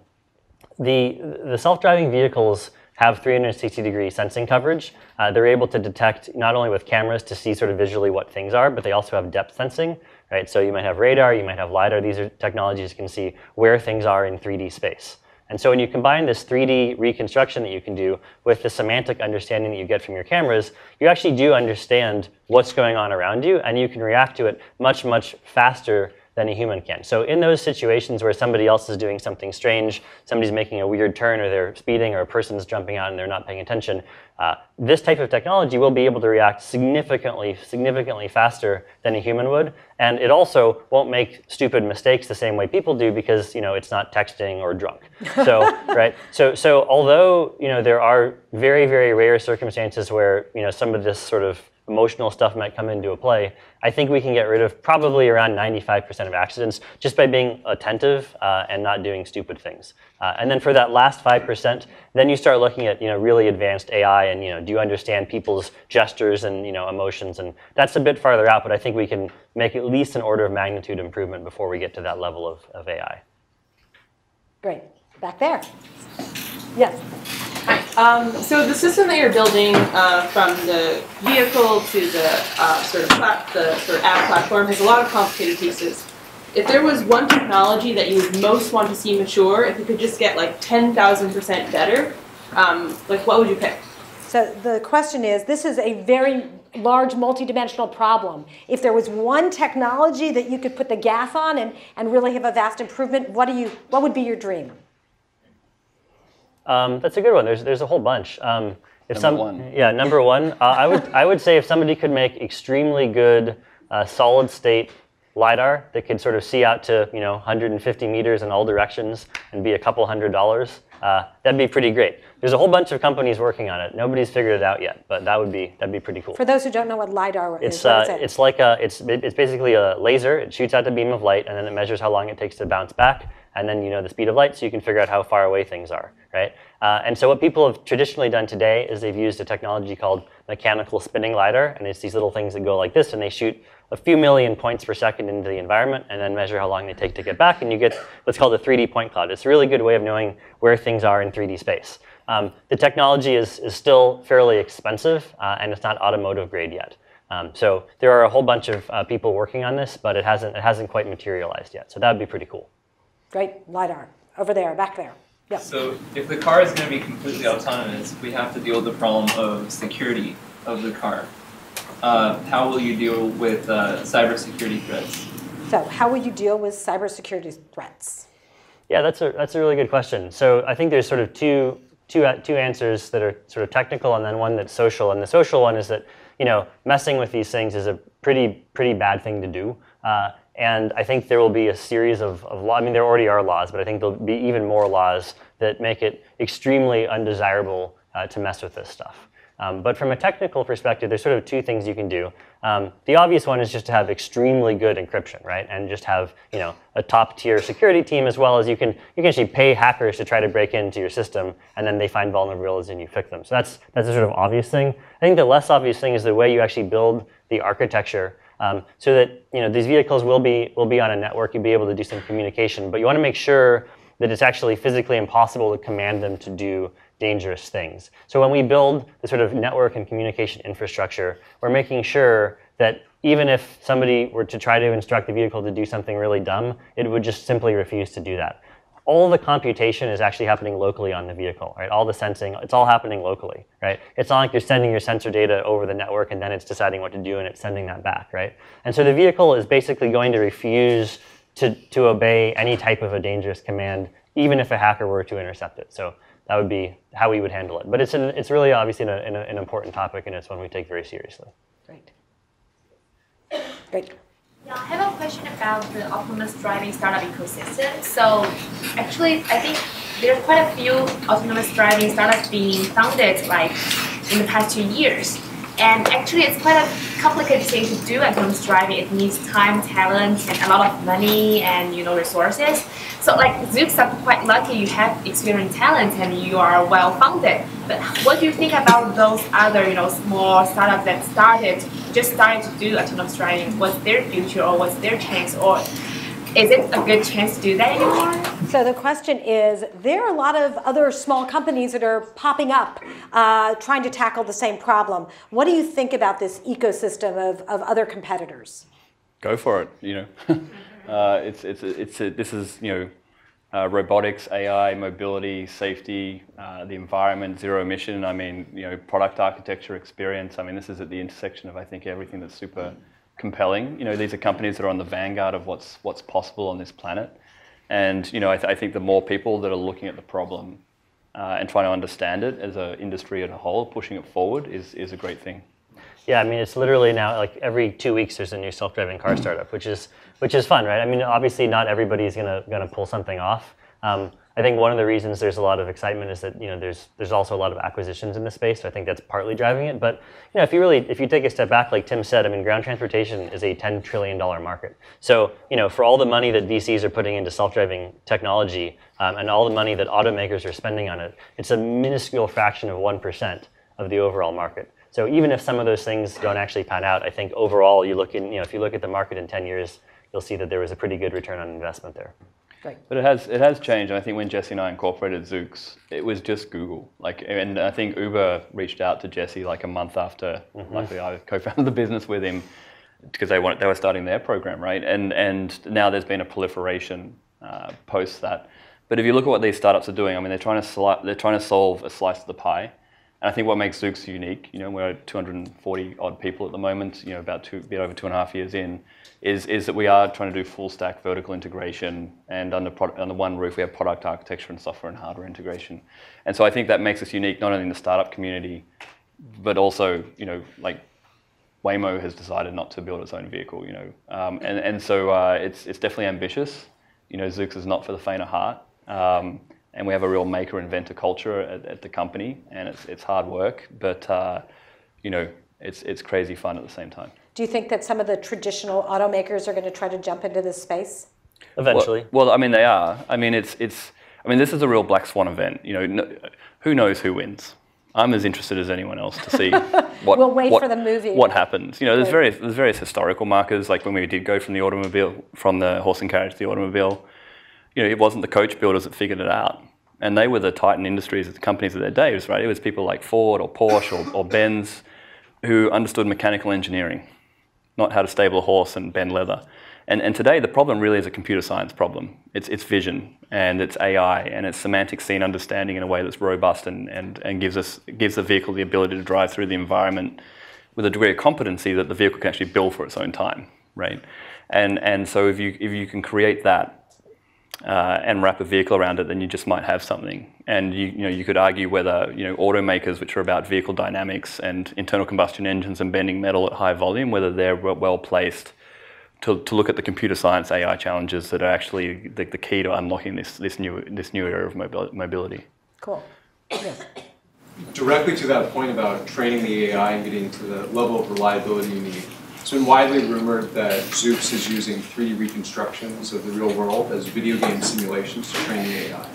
the the self-driving vehicles have 360 degree sensing coverage. Uh, they're able to detect not only with cameras to see sort of visually what things are, but they also have depth sensing, right? So you might have radar, you might have LiDAR. These are technologies that can see where things are in 3D space. And so when you combine this 3D reconstruction that you can do with the semantic understanding that you get from your cameras, you actually do understand what's going on around you and you can react to it much, much faster than a human can. So in those situations where somebody else is doing something strange, somebody's making a weird turn or they're speeding or a person's jumping out and they're not paying attention, uh, this type of technology will be able to react significantly, significantly faster than a human would. And it also won't make stupid mistakes the same way people do because, you know, it's not texting or drunk. [laughs] So, right? So, so although, you know, there are very, very rare circumstances where, you know, some of this sort of emotional stuff might come into a play, I think we can get rid of probably around 95% of accidents just by being attentive uh, and not doing stupid things. Uh, and then for that last 5%, then you start looking at you know really advanced AI and you know do you understand people's gestures and you know emotions and that's a bit farther out, but I think we can make at least an order of magnitude improvement before we get to that level of, of AI. Great. Back there. Yes. Um, so the system that you're building uh, from the vehicle to the uh, sort of the sort of app platform has a lot of complicated pieces. If there was one technology that you would most want to see mature, if you could just get like ten thousand percent better, um, like what would you pick? So the question is, this is a very large multidimensional problem. If there was one technology that you could put the gas on and, and really have a vast improvement, what do you what would be your dream? Um, that's a good one. There's there's a whole bunch. Um, if Number some, one. yeah, number one, uh, I would I would say if somebody could make extremely good uh, solid state lidar that could sort of see out to you know 150 meters in all directions and be a couple hundred dollars, uh, that'd be pretty great. There's a whole bunch of companies working on it. Nobody's figured it out yet, but that would be that'd be pretty cool. For those who don't know what LiDAR is, It's uh, is it? it's like a it's it's basically a laser. It shoots out a beam of light, and then it measures how long it takes to bounce back, and then you know the speed of light, so you can figure out how far away things are, right? Uh, and so what people have traditionally done today is they've used a technology called mechanical spinning lidar, and it's these little things that go like this, and they shoot a few million points per second into the environment, and then measure how long they take to get back, and you get what's called a 3D point cloud. It's a really good way of knowing where things are in 3D space. Um, the technology is, is still fairly expensive, uh, and it's not automotive grade yet. Um, so there are a whole bunch of uh, people working on this, but it hasn't it hasn't quite materialized yet. So that would be pretty cool. Great, LiDAR. Over there, back there. Yeah. So if the car is going to be completely autonomous, we have to deal with the problem of security of the car. Uh, how will you deal with uh, cybersecurity threats? So how will you deal with cybersecurity threats? Yeah, that's a that's a really good question. So I think there's sort of two two uh, two answers that are sort of technical, and then one that's social. And the social one is that you know messing with these things is a pretty pretty bad thing to do. Uh, and I think there will be a series of, of law. I mean, there already are laws, but I think there'll be even more laws that make it extremely undesirable uh, to mess with this stuff. Um, but from a technical perspective, there's sort of two things you can do. Um, the obvious one is just to have extremely good encryption, right? And just have you know a top tier security team as well as you can you can actually pay hackers to try to break into your system, and then they find vulnerabilities and you fix them. So that's that's a sort of obvious thing. I think the less obvious thing is the way you actually build the architecture um, so that you know these vehicles will be will be on a network. You'll be able to do some communication, but you want to make sure that it's actually physically impossible to command them to do dangerous things. So when we build the sort of network and communication infrastructure, we're making sure that even if somebody were to try to instruct the vehicle to do something really dumb, it would just simply refuse to do that. All the computation is actually happening locally on the vehicle, right? All the sensing, it's all happening locally, right? It's not like you're sending your sensor data over the network and then it's deciding what to do and it's sending that back, right? And so the vehicle is basically going to refuse to, to obey any type of a dangerous command, even if a hacker were to intercept it. So that would be how we would handle it. But it's, an, it's really obviously an, an, an important topic and it's one we take very seriously. Great. Great. Yeah, I have a question about the autonomous driving startup ecosystem. So, actually, I think there are quite a few autonomous driving startups being founded like in the past two years. And actually, it's quite a complicated thing to do autonomous driving. It needs time, talent, and a lot of money and you know resources. So, like Zoox are quite lucky you have experienced talent and you are well funded. But what do you think about those other you know small startups that started just started to do autonomous driving? What's their future or what's their chance or is it a good chance to do that anymore? So the question is, there are a lot of other small companies that are popping up, uh, trying to tackle the same problem. What do you think about this ecosystem of, of other competitors? Go for it. You know, [laughs] uh, it's it's it's a, this is you know. Uh, robotics, AI, mobility, safety, uh, the environment, zero emission. I mean, you know, product architecture, experience. I mean, this is at the intersection of I think everything that's super compelling. You know, these are companies that are on the vanguard of what's what's possible on this planet. And you know, I, th- I think the more people that are looking at the problem uh, and trying to understand it as an industry as a whole, pushing it forward is is a great thing. Yeah, I mean, it's literally now like every two weeks there's a new self-driving car startup, which is which is fun, right? I mean, obviously not everybody's gonna gonna pull something off. Um, I think one of the reasons there's a lot of excitement is that you know there's there's also a lot of acquisitions in the space. So I think that's partly driving it. But you know, if you really if you take a step back, like Tim said, I mean, ground transportation is a 10 trillion dollar market. So you know, for all the money that VCs are putting into self-driving technology um, and all the money that automakers are spending on it, it's a minuscule fraction of one percent of the overall market. So even if some of those things don't actually pan out, I think overall you look in you know if you look at the market in 10 years, you'll see that there was a pretty good return on investment there. But it has it has changed. And I think when Jesse and I incorporated Zoox, it was just Google. Like, and I think Uber reached out to Jesse like a month after. Luckily, I co-founded the business with him because they wanted, they were starting their program, right? And and now there's been a proliferation uh, post that. But if you look at what these startups are doing, I mean, they're trying to sli- they're trying to solve a slice of the pie. And I think what makes Zoox unique, you know, we're 240 odd people at the moment, you know, about two, bit over two and a half years in, is, is that we are trying to do full stack vertical integration, and under, pro- under one roof we have product architecture and software and hardware integration. And so I think that makes us unique not only in the startup community, but also, you know, like Waymo has decided not to build its own vehicle, you know, um, and and so uh, it's it's definitely ambitious. You know, Zoox is not for the faint of heart, um, and we have a real maker inventor culture at, at, the company, and it's it's hard work, but uh, you know, it's it's crazy fun at the same time. Do you think that some of the traditional automakers are going to try to jump into this space? Eventually. Well, well, I mean, they are. I mean, it's it's. I mean, this is a real black swan event. You know, no, who knows who wins? I'm as interested as anyone else to see [laughs] what We'll wait what, for the movie. what happens. You know, there's Right. various there's various historical markers. Like when we did go from the automobile from the horse and carriage to the automobile, you know, it wasn't the coach builders that figured it out, and they were the titan industries, the companies of their days, right? It was people like Ford or Porsche or, or Benz who understood mechanical engineering, not how to stable a horse and bend leather. And, and today, the problem really is a computer science problem. It's, it's vision and it's AI and it's semantic scene understanding in a way that's robust and, and, and gives, us, gives the vehicle the ability to drive through the environment with a degree of competency that the vehicle can actually build for its own time, right? And, and so if you, if you can create that uh, and wrap a vehicle around it, then you just might have something. And you, you know, you could argue whether you know automakers, which are about vehicle dynamics and internal combustion engines and bending metal at high volume, whether they're well placed to, to look at the computer science AI challenges that are actually the, the key to unlocking this, this new this new era of mobil- mobility. Cool. Yes. Directly to that point about training the AI and getting to the level of reliability you need, it's been widely rumored that Zoox is using 3D reconstructions of the real world as video game simulations to train the AI.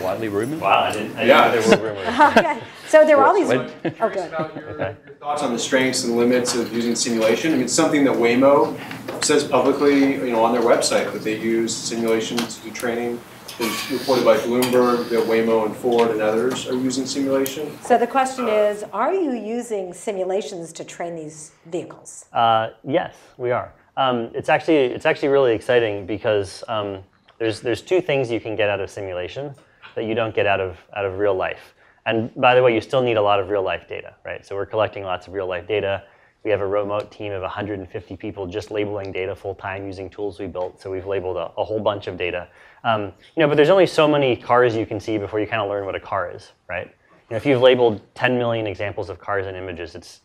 Widely rumored. Wow, I didn't, I Yeah. didn't know there were rumors. [laughs] Okay. So there are all these. Wait. Oh, Curious good. about your, Okay. your thoughts on the strengths and limits of using simulation. I mean, it's something that Waymo says publicly, you know, on their website that they use simulation to do training. It's reported by Bloomberg that Waymo and Ford and others are using simulation. So the question is, are you using simulations to train these vehicles? Uh, yes, we are. Um, it's actually it's actually really exciting because um, there's there's two things you can get out of simulation that you don't get out of out of real life. And by the way, you still need a lot of real life data, right? So we're collecting lots of real life data. We have a remote team of 150 people just labeling data full time using tools we built. So we've labeled a, a whole bunch of data. Um, you know, but there's only so many cars you can see before you kind of learn what a car is, right? You know, if you've labeled 10 million examples of cars and images, it's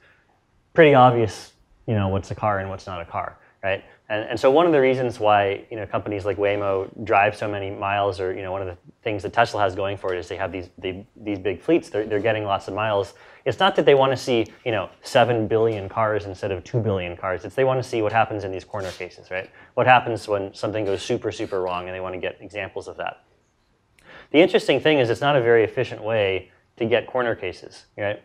pretty obvious, you know, what's a car and what's not a car, right? And, and so one of the reasons why, you know, companies like Waymo drive so many miles or, you know, one of the things that Tesla has going for it is they have these, they, these big fleets, they're, they're getting lots of miles. It's not that they want to see, you know, 7 billion cars instead of 2 billion cars. It's they want to see what happens in these corner cases, right? What happens when something goes super, super wrong and they want to get examples of that. The interesting thing is it's not a very efficient way to get corner cases, right?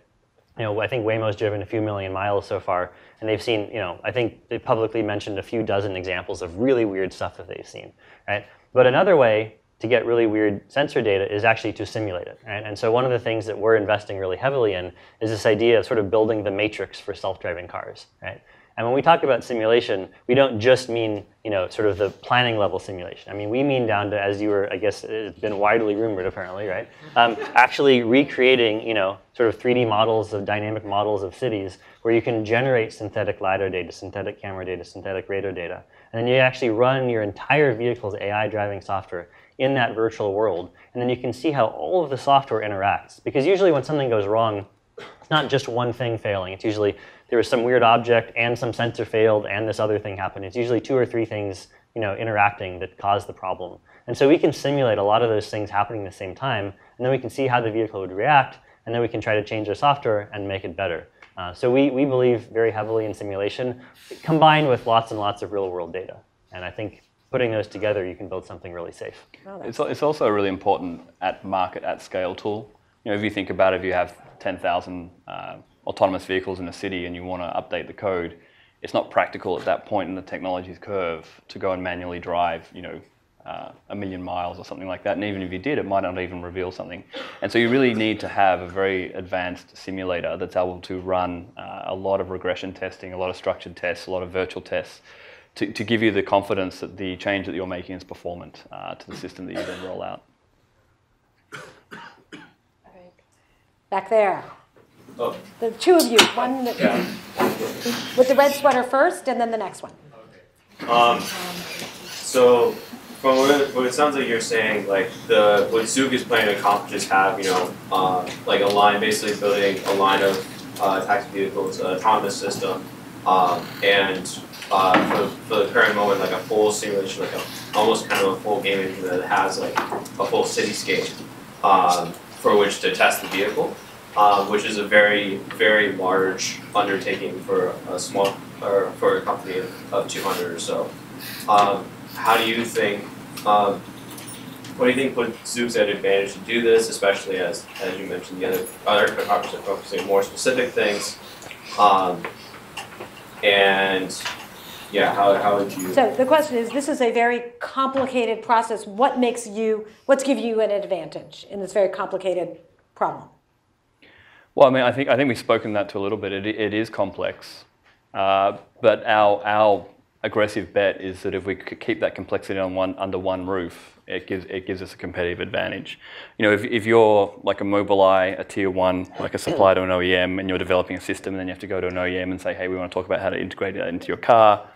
You know, I think Waymo's driven a few million miles so far, and they've seen, you know, I think they publicly mentioned a few dozen examples of really weird stuff that they've seen, right? But another way to get really weird sensor data is actually to simulate it, right? And so one of the things that we're investing really heavily in is this idea of sort of building the matrix for self-driving cars, right? And when we talk about simulation, we don't just mean, you know, sort of the planning level simulation. I mean, we mean down to, as you were, I guess, it's been widely rumored apparently, right? Um, actually recreating, you know, sort of 3D models of dynamic models of cities where you can generate synthetic LiDAR data, synthetic camera data, synthetic radar data. And then you actually run your entire vehicle's AI driving software in that virtual world. And then you can see how all of the software interacts. Because usually when something goes wrong, it's not just one thing failing. It's usually there was some weird object and some sensor failed and this other thing happened. It's usually two or three things, you know, interacting that cause the problem. And so we can simulate a lot of those things happening at the same time, and then we can see how the vehicle would react, and then we can try to change the software and make it better. Uh, so we, we believe very heavily in simulation, combined with lots and lots of real world data. And I think putting those together, you can build something really safe. It's, it's also a really important at market at scale tool. You know, if you think about it, if you have 10,000 uh, autonomous vehicles in a city and you want to update the code, it's not practical at that point in the technology's curve to go and manually drive, you know, uh, a million miles or something like that. And even if you did, it might not even reveal something. And so you really need to have a very advanced simulator that's able to run uh, a lot of regression testing, a lot of structured tests, a lot of virtual tests to, to give you the confidence that the change that you're making is performant uh, to the system that you then roll out. Back there. Oh, The two of you, one that- Yeah. with the red sweater first, and then the next one. Um, so from what it, what it sounds like you're saying, like the what Zoox is planning to accomplish is have you know uh, like a line, basically building a line of uh, taxi vehicles, an autonomous system, um, and uh, for, for the current moment, like a full simulation, like a almost kind of a full game engine that has like a full cityscape um, for which to test the vehicle. Um, which is a very, very large undertaking for a small, or for a company of, of 200 or so. Um, how do you think, um, what do you think puts Zoox at an advantage to do this, especially as, as you mentioned, the other, other companies are focusing more specific things? Um, and, yeah, how, how would you? So the question is, this is a very complicated process. What makes you, what's give you an advantage in this very complicated problem? Well, I mean, I think I think we've spoken that to a little bit. It, it is complex, uh, but our our aggressive bet is that if we could keep that complexity on one under one roof, it gives it gives us a competitive advantage. You know, if, if you're like a Mobileye, a tier one, like a supplier to an OEM, and you're developing a system, and then you have to go to an OEM and say, hey, we want to talk about how to integrate that into your car.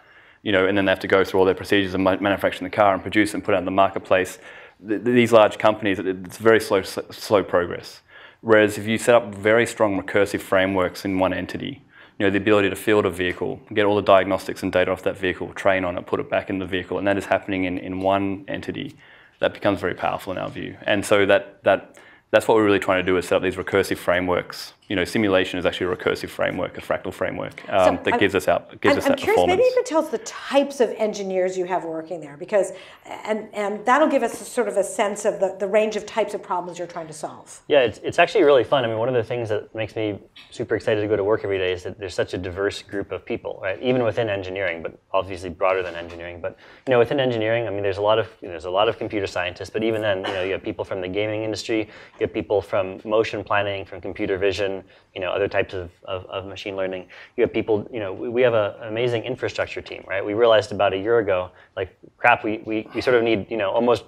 You know, and then they have to go through all their procedures and ma- manufacture the car and produce and put it out in the marketplace. Th- these large companies, it's very slow slow progress. Whereas if you set up very strong recursive frameworks in one entity, you know, the ability to field a vehicle, get all the diagnostics and data off that vehicle, train on it, put it back in the vehicle, and that is happening in, in one entity, that becomes very powerful in our view. And so that, that, that's what we're really trying to do is set up these recursive frameworks. You know, simulation is actually a recursive framework, a fractal framework um, So that I'm- gives us out gives I'm, us I'm that curious, performance. maybe you could tell us the types of engineers you have working there, because, and, and that'll give us sort of a sense of the, the range of types of problems you're trying to solve. Yeah, it's, it's actually really fun. I mean, one of the things that makes me super excited to go to work every day is that there's such a diverse group of people, right? Even within engineering, but obviously broader than engineering. But you know, within engineering, I mean, there's a lot of you know, there's a lot of computer scientists. But even then, you know, you have people from the gaming industry, you have people from motion planning, from computer vision, you know, other types of, of, of machine learning. You have people, you know, we, we have an amazing infrastructure team, right? We realized about a year ago, like, crap, we, we, we sort of need, you know, almost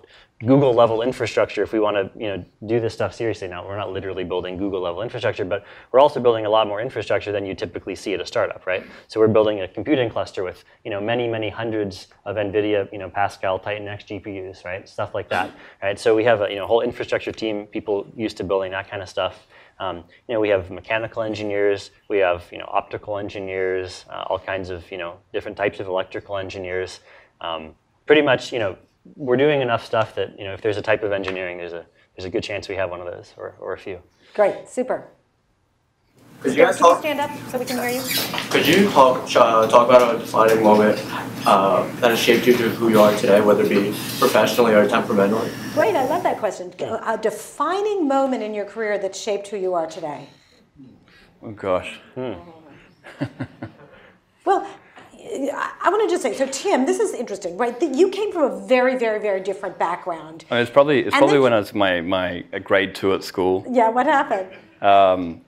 Google level infrastructure if we want to you know do this stuff seriously. Now we're not literally building Google level infrastructure, but we're also building a lot more infrastructure than you typically see at a startup, right? So we're building a computing cluster with you know many many hundreds of NVIDIA you know Pascal Titan X GPUs, right? Stuff like that, right? So we have a you know whole infrastructure team, people used to building that kind of stuff. Um, you know, we have mechanical engineers, we have you know optical engineers, uh, all kinds of you know different types of electrical engineers. Um, pretty much, you know, we're doing enough stuff that you know if there's a type of engineering, there's a there's a good chance we have one of those or, or a few. Great, super. Could you guys Can you talk? stand up so we can hear you? Could you talk uh, talk about a defining moment uh, that has shaped you to who you are today, whether it be professionally or temperamentally? Great, I love that question. A defining moment in your career that shaped who you are today. oh gosh. [laughs] Well, I I want to just say, so Tim, this is interesting, right? You came from a very, very, very different background. I mean, it's probably it's And probably then- when I was my my uh, grade two at school. Yeah, what happened? Um,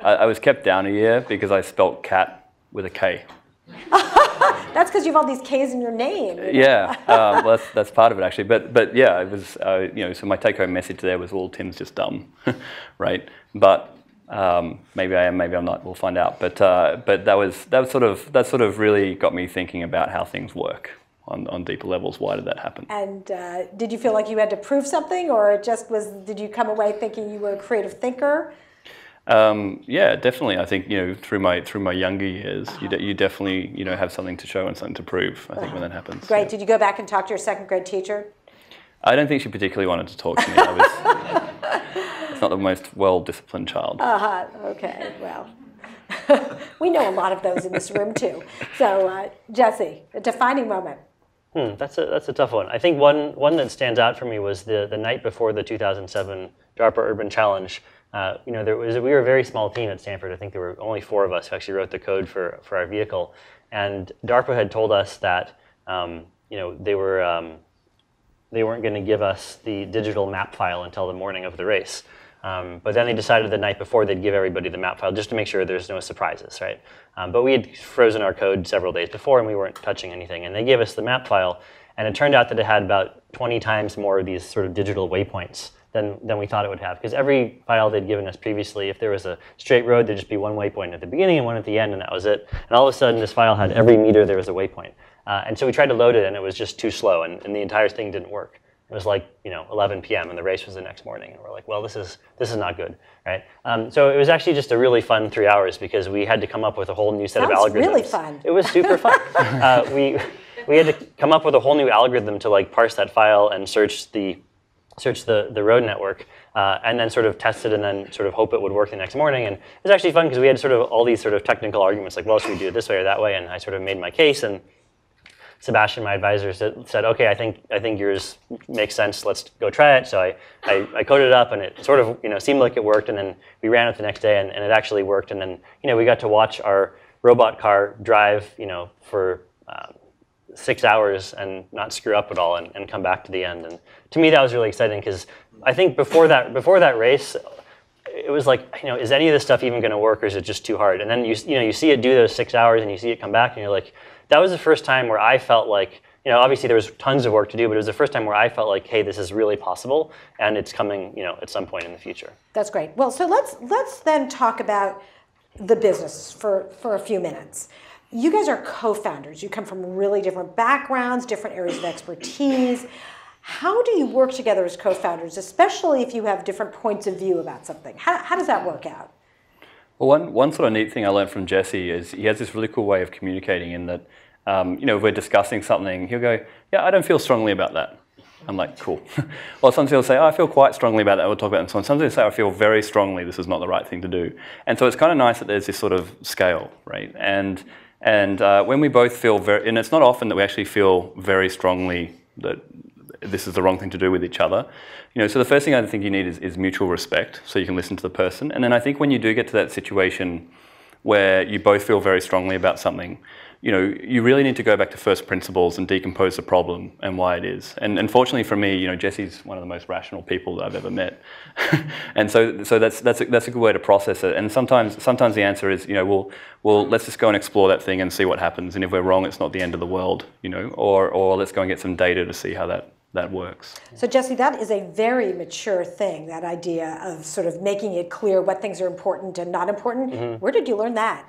I, I was kept down a year because I spelt cat with a K. [laughs] That's because you have all these K's in your name. you know? Yeah, um, well, that's, that's part of it actually. But but yeah, it was uh, you know so my take home message there was all Tim's just dumb, [laughs] right? But um, maybe I am, maybe I'm not. We'll find out. But uh, but that was that was sort of that sort of really got me thinking about how things work on, on deeper levels. Why did that happen? And uh, did you feel like you had to prove something, or it just was? Did you come away thinking you were a creative thinker? Um, yeah, definitely. I think you know through my through my younger years, you, de- you definitely you know have something to show and something to prove. I think when that happens. Great. yeah. Did you go back and talk to your second grade teacher? I don't think she particularly wanted to talk to me. I was it's [laughs] not the most well disciplined child. Uh huh. Okay. Well, [laughs] we know a lot of those in this room too. So, uh, Jesse, a defining moment. Hmm, that's a that's a tough one. I think one one that stands out for me was the the night before the 2007 DARPA Urban Challenge. Uh, you know, there was we were a very small team at Stanford. I think there were only four of us who actually wrote the code for for our vehicle, and DARPA had told us that um, you know they were um, they weren't going to give us the digital map file until the morning of the race. Um, but then they decided the night before they'd give everybody the map file just to make sure there's no surprises, right? Um, but we had frozen our code several days before and we weren't touching anything. And they gave us the map file. And it turned out that it had about 20 times more of these sort of digital waypoints than, than we thought it would have. Because every file they'd given us previously, if there was a straight road, there'd just be one waypoint at the beginning and one at the end, and that was it. And all of a sudden, this file had every meter there was a waypoint. Uh, and so we tried to load it, and it was just too slow, and, and the entire thing didn't work. It was like you know 11 p.m. and the race was the next morning, and we're like, well, this is this is not good, right? Um, so it was actually just a really fun three hours because we had to come up with a whole new set Sounds of algorithms. really fun. It was super fun. [laughs] uh, we we had to come up with a whole new algorithm to like parse that file and search the search the, the road network uh, and then sort of test it and then sort of hope it would work the next morning. And it was actually fun because we had sort of all these sort of technical arguments like, well, should we do it this way or that way? And I sort of made my case and Sebastian, my advisor, said, said, okay, I think I think yours makes sense. Let's go try it. So I, I, I, coded it up, and it sort of you know seemed like it worked. And then we ran it the next day, and, and it actually worked. And then you know we got to watch our robot car drive you know for um, six hours and not screw up at all, and, and come back to the end. And to me, that was really exciting because I think before that before that race, it was like, you know, is any of this stuff even going to work, or is it just too hard? And then you you know you see it do those six hours, and you see it come back, and you're like that was the first time where I felt like, you know, obviously there was tons of work to do, but it was the first time where I felt like, hey, this is really possible, and it's coming, you know, at some point in the future. That's great. Well, so let's let's then talk about the business for for a few minutes. You guys are co-founders. You come from really different backgrounds, different areas of expertise. How do you work together as co-founders, especially if you have different points of view about something? How, how does that work out? Well, one, one sort of neat thing I learned from Jesse is he has this really cool way of communicating in that, um, you know, if we're discussing something, he'll go, yeah, I don't feel strongly about that. I'm like, cool. [laughs] or sometimes he'll say, oh, I feel quite strongly about that. We'll talk about it. And so on. Sometimes he'll say, I feel very strongly this is not the right thing to do. And so it's kind of nice that there's this sort of scale, right? And, and uh, when we both feel very, and it's not often that we actually feel very strongly that this is the wrong thing to do with each other. You know, so the first thing I think you need is, is mutual respect, so you can listen to the person. And then I think when you do get to that situation where you both feel very strongly about something, you know, you really need to go back to first principles and decompose the problem and why it is. And unfortunately for me, you know, Jesse's one of the most rational people that I've ever met, [laughs] and so so that's that's a, that's a good way to process it. And sometimes sometimes the answer is, you know, well, well, let's just go and explore that thing and see what happens. And if we're wrong, it's not the end of the world, you know. Or or let's go and get some data to see how that that works. So Jesse, that is a very mature thing, that idea of sort of making it clear what things are important and not important. Mm-hmm. Where did you learn that?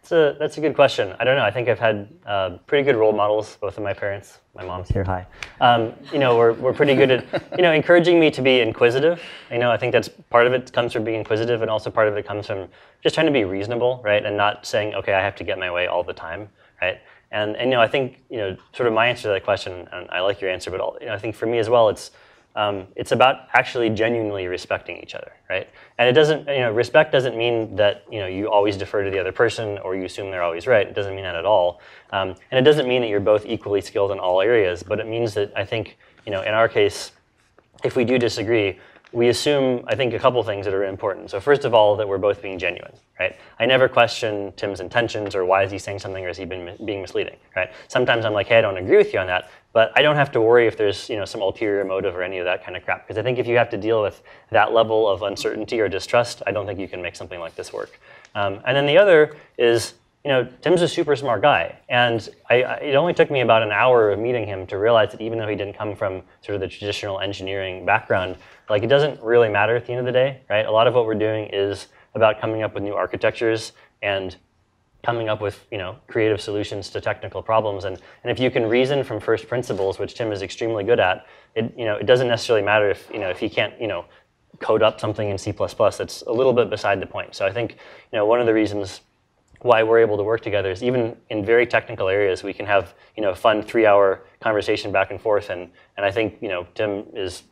That's a, that's a good question. I don't know. I think I've had uh, pretty good role models, both of my parents. My mom's here, hi. Um, you know, we're, we're pretty good at, you know, encouraging me to be inquisitive. You know, I think that's part of it comes from being inquisitive and also part of it comes from just trying to be reasonable, right? And not saying, okay, I have to get my way all the time, right? And, and you know, I think you know, sort of my answer to that question, and I like your answer, but you know, I think for me as well, it's um, it's about actually genuinely respecting each other, right? And it doesn't, you know, respect doesn't mean that you know you always defer to the other person or you assume they're always right. It doesn't mean that at all, um, and it doesn't mean that you're both equally skilled in all areas. But it means that I think, you know, in our case, if we do disagree, we assume, I think, a couple things that are important. So first of all, that we're both being genuine, right? I never question Tim's intentions or why is he saying something or has he been being misleading, right? Sometimes I'm like, hey, I don't agree with you on that, but I don't have to worry if there's you know some ulterior motive or any of that kind of crap. Because I think if you have to deal with that level of uncertainty or distrust, I don't think you can make something like this work. Um, and then the other is you know, Tim's a super smart guy, and I, I, it only took me about an hour of meeting him to realize that even though he didn't come from sort of the traditional engineering background, like it doesn't really matter at the end of the day, right? A lot of what we're doing is about coming up with new architectures and coming up with you know creative solutions to technical problems. And, and if you can reason from first principles which tim is extremely good at it you know it doesn't necessarily matter if you know if he can't you know code up something in c++ that's a little bit beside the point. So i think you know one of the reasons why we're able to work together is even in very technical areas we can have you know a fun three hour conversation back and forth. And and i think you know tim is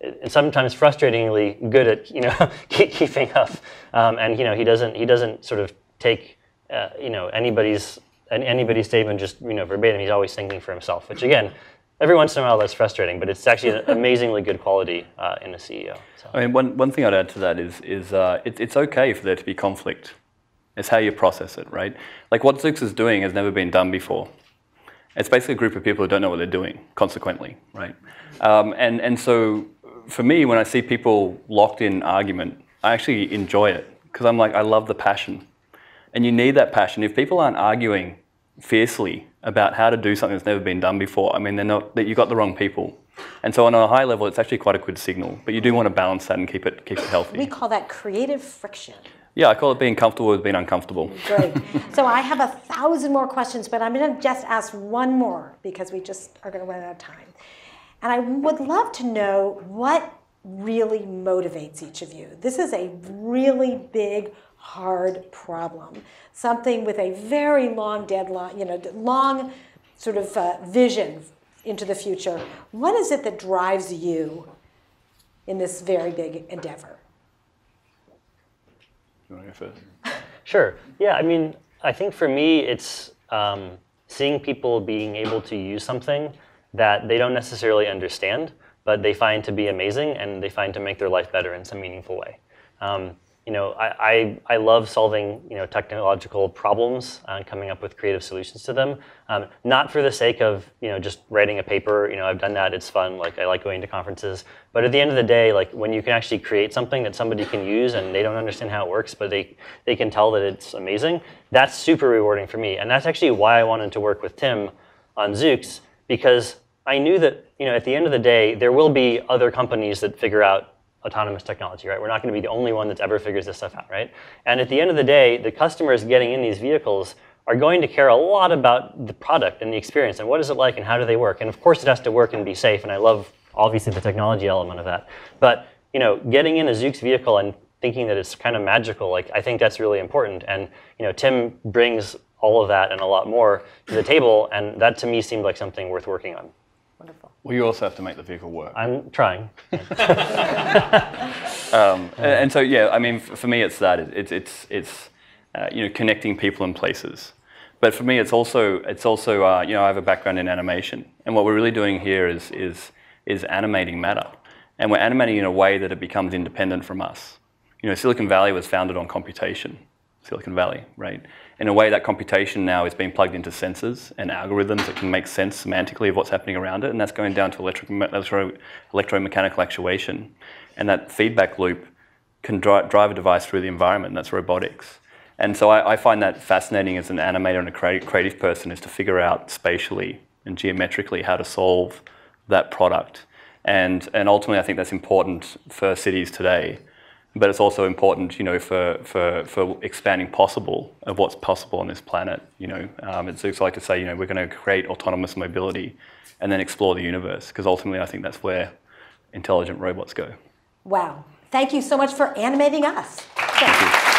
and sometimes frustratingly good at you know [laughs] keeping up. Um, and you know he doesn't he doesn't sort of take uh, you know anybody's anybody's statement just you know verbatim he's always thinking for himself which again every once in a while that's frustrating but it's actually an amazingly good quality uh, in a ceo so. i mean one, one thing i'd add to that is is uh, it, it's okay for there to be conflict it's how you process it, right? Like what Zoox is doing has never been done before. It's basically a group of people who don't know what they're doing, consequently, right? Um, and, and so for me, when I see people locked in argument, I actually enjoy it because I'm like, I love the passion. And you need that passion. If people aren't arguing, fiercely about how to do something that's never been done before, I mean, they're not, that you've got the wrong people. And so on a high level, it's actually quite a good signal, but you do want to balance that and keep it, keep it healthy. We call that creative friction. Yeah, I call it being comfortable with being uncomfortable. Great. [laughs] so I have a thousand more questions, but I'm going to just ask one more because we just are going to run out of time. And I would love to know what really motivates each of you. This is a really big, hard problem. Something with a very long deadline, you know, long sort of uh, vision into the future. What is it that drives you in this very big endeavor? You want to go first? [laughs] Sure. Yeah, I mean, I think for me, it's um, seeing people being able to use something that they don't necessarily understand, but they find to be amazing and they find to make their life better in some meaningful way. Um, you know, I, I, I, love solving you know technological problems and coming up with creative solutions to them. Um, not for the sake of you know just writing a paper. You know, I've done that. It's fun. Like I like going to conferences. But at the end of the day, like when you can actually create something that somebody can use and they don't understand how it works, but they they can tell that it's amazing. That's super rewarding for me. And that's actually why I wanted to work with Tim on Zoox because I knew that you know at the end of the day there will be other companies that figure out autonomous technology, right? We're not going to be the only one that's ever figures this stuff out, right? And at the end of the day, the customers getting in these vehicles are going to care a lot about the product and the experience and what is it like and how do they work. And of course, it has to work and be safe. And I love obviously the technology element of that. But you know, getting in a Zoox vehicle and thinking that it's kind of magical, like I think that's really important. And you know, Tim brings all of that and a lot more to the table, and that to me seemed like something worth working on. Wonderful. Well, you also have to make the vehicle work. I'm trying. [laughs] um, and, so, yeah, I mean, for me, it's that. It's it's it's uh, you know connecting people and places. But for me, it's also it's also uh, you know I have a background in animation, and what we're really doing here is is is animating matter, and we're animating in a way that it becomes independent from us. You know, Silicon Valley was founded on computation. Silicon Valley, right? In a way, that computation now is being plugged into sensors and algorithms that can make sense semantically of what's happening around it, and that's going down to electric, electro, electromechanical actuation. And that feedback loop can dri drive a device through the environment, that's robotics. And so I, I, find that fascinating as an animator and a creative person is to figure out spatially and geometrically how to solve that product. And, and ultimately, I think that's important for cities today but it's also important, you know, for, for, for expanding possible of what's possible on this planet. You know, um, it's, it's like to say, you know, we're going to create autonomous mobility and then explore the universe, because ultimately I think that's where intelligent robots go. Wow. Thank you so much for animating us. Thank you.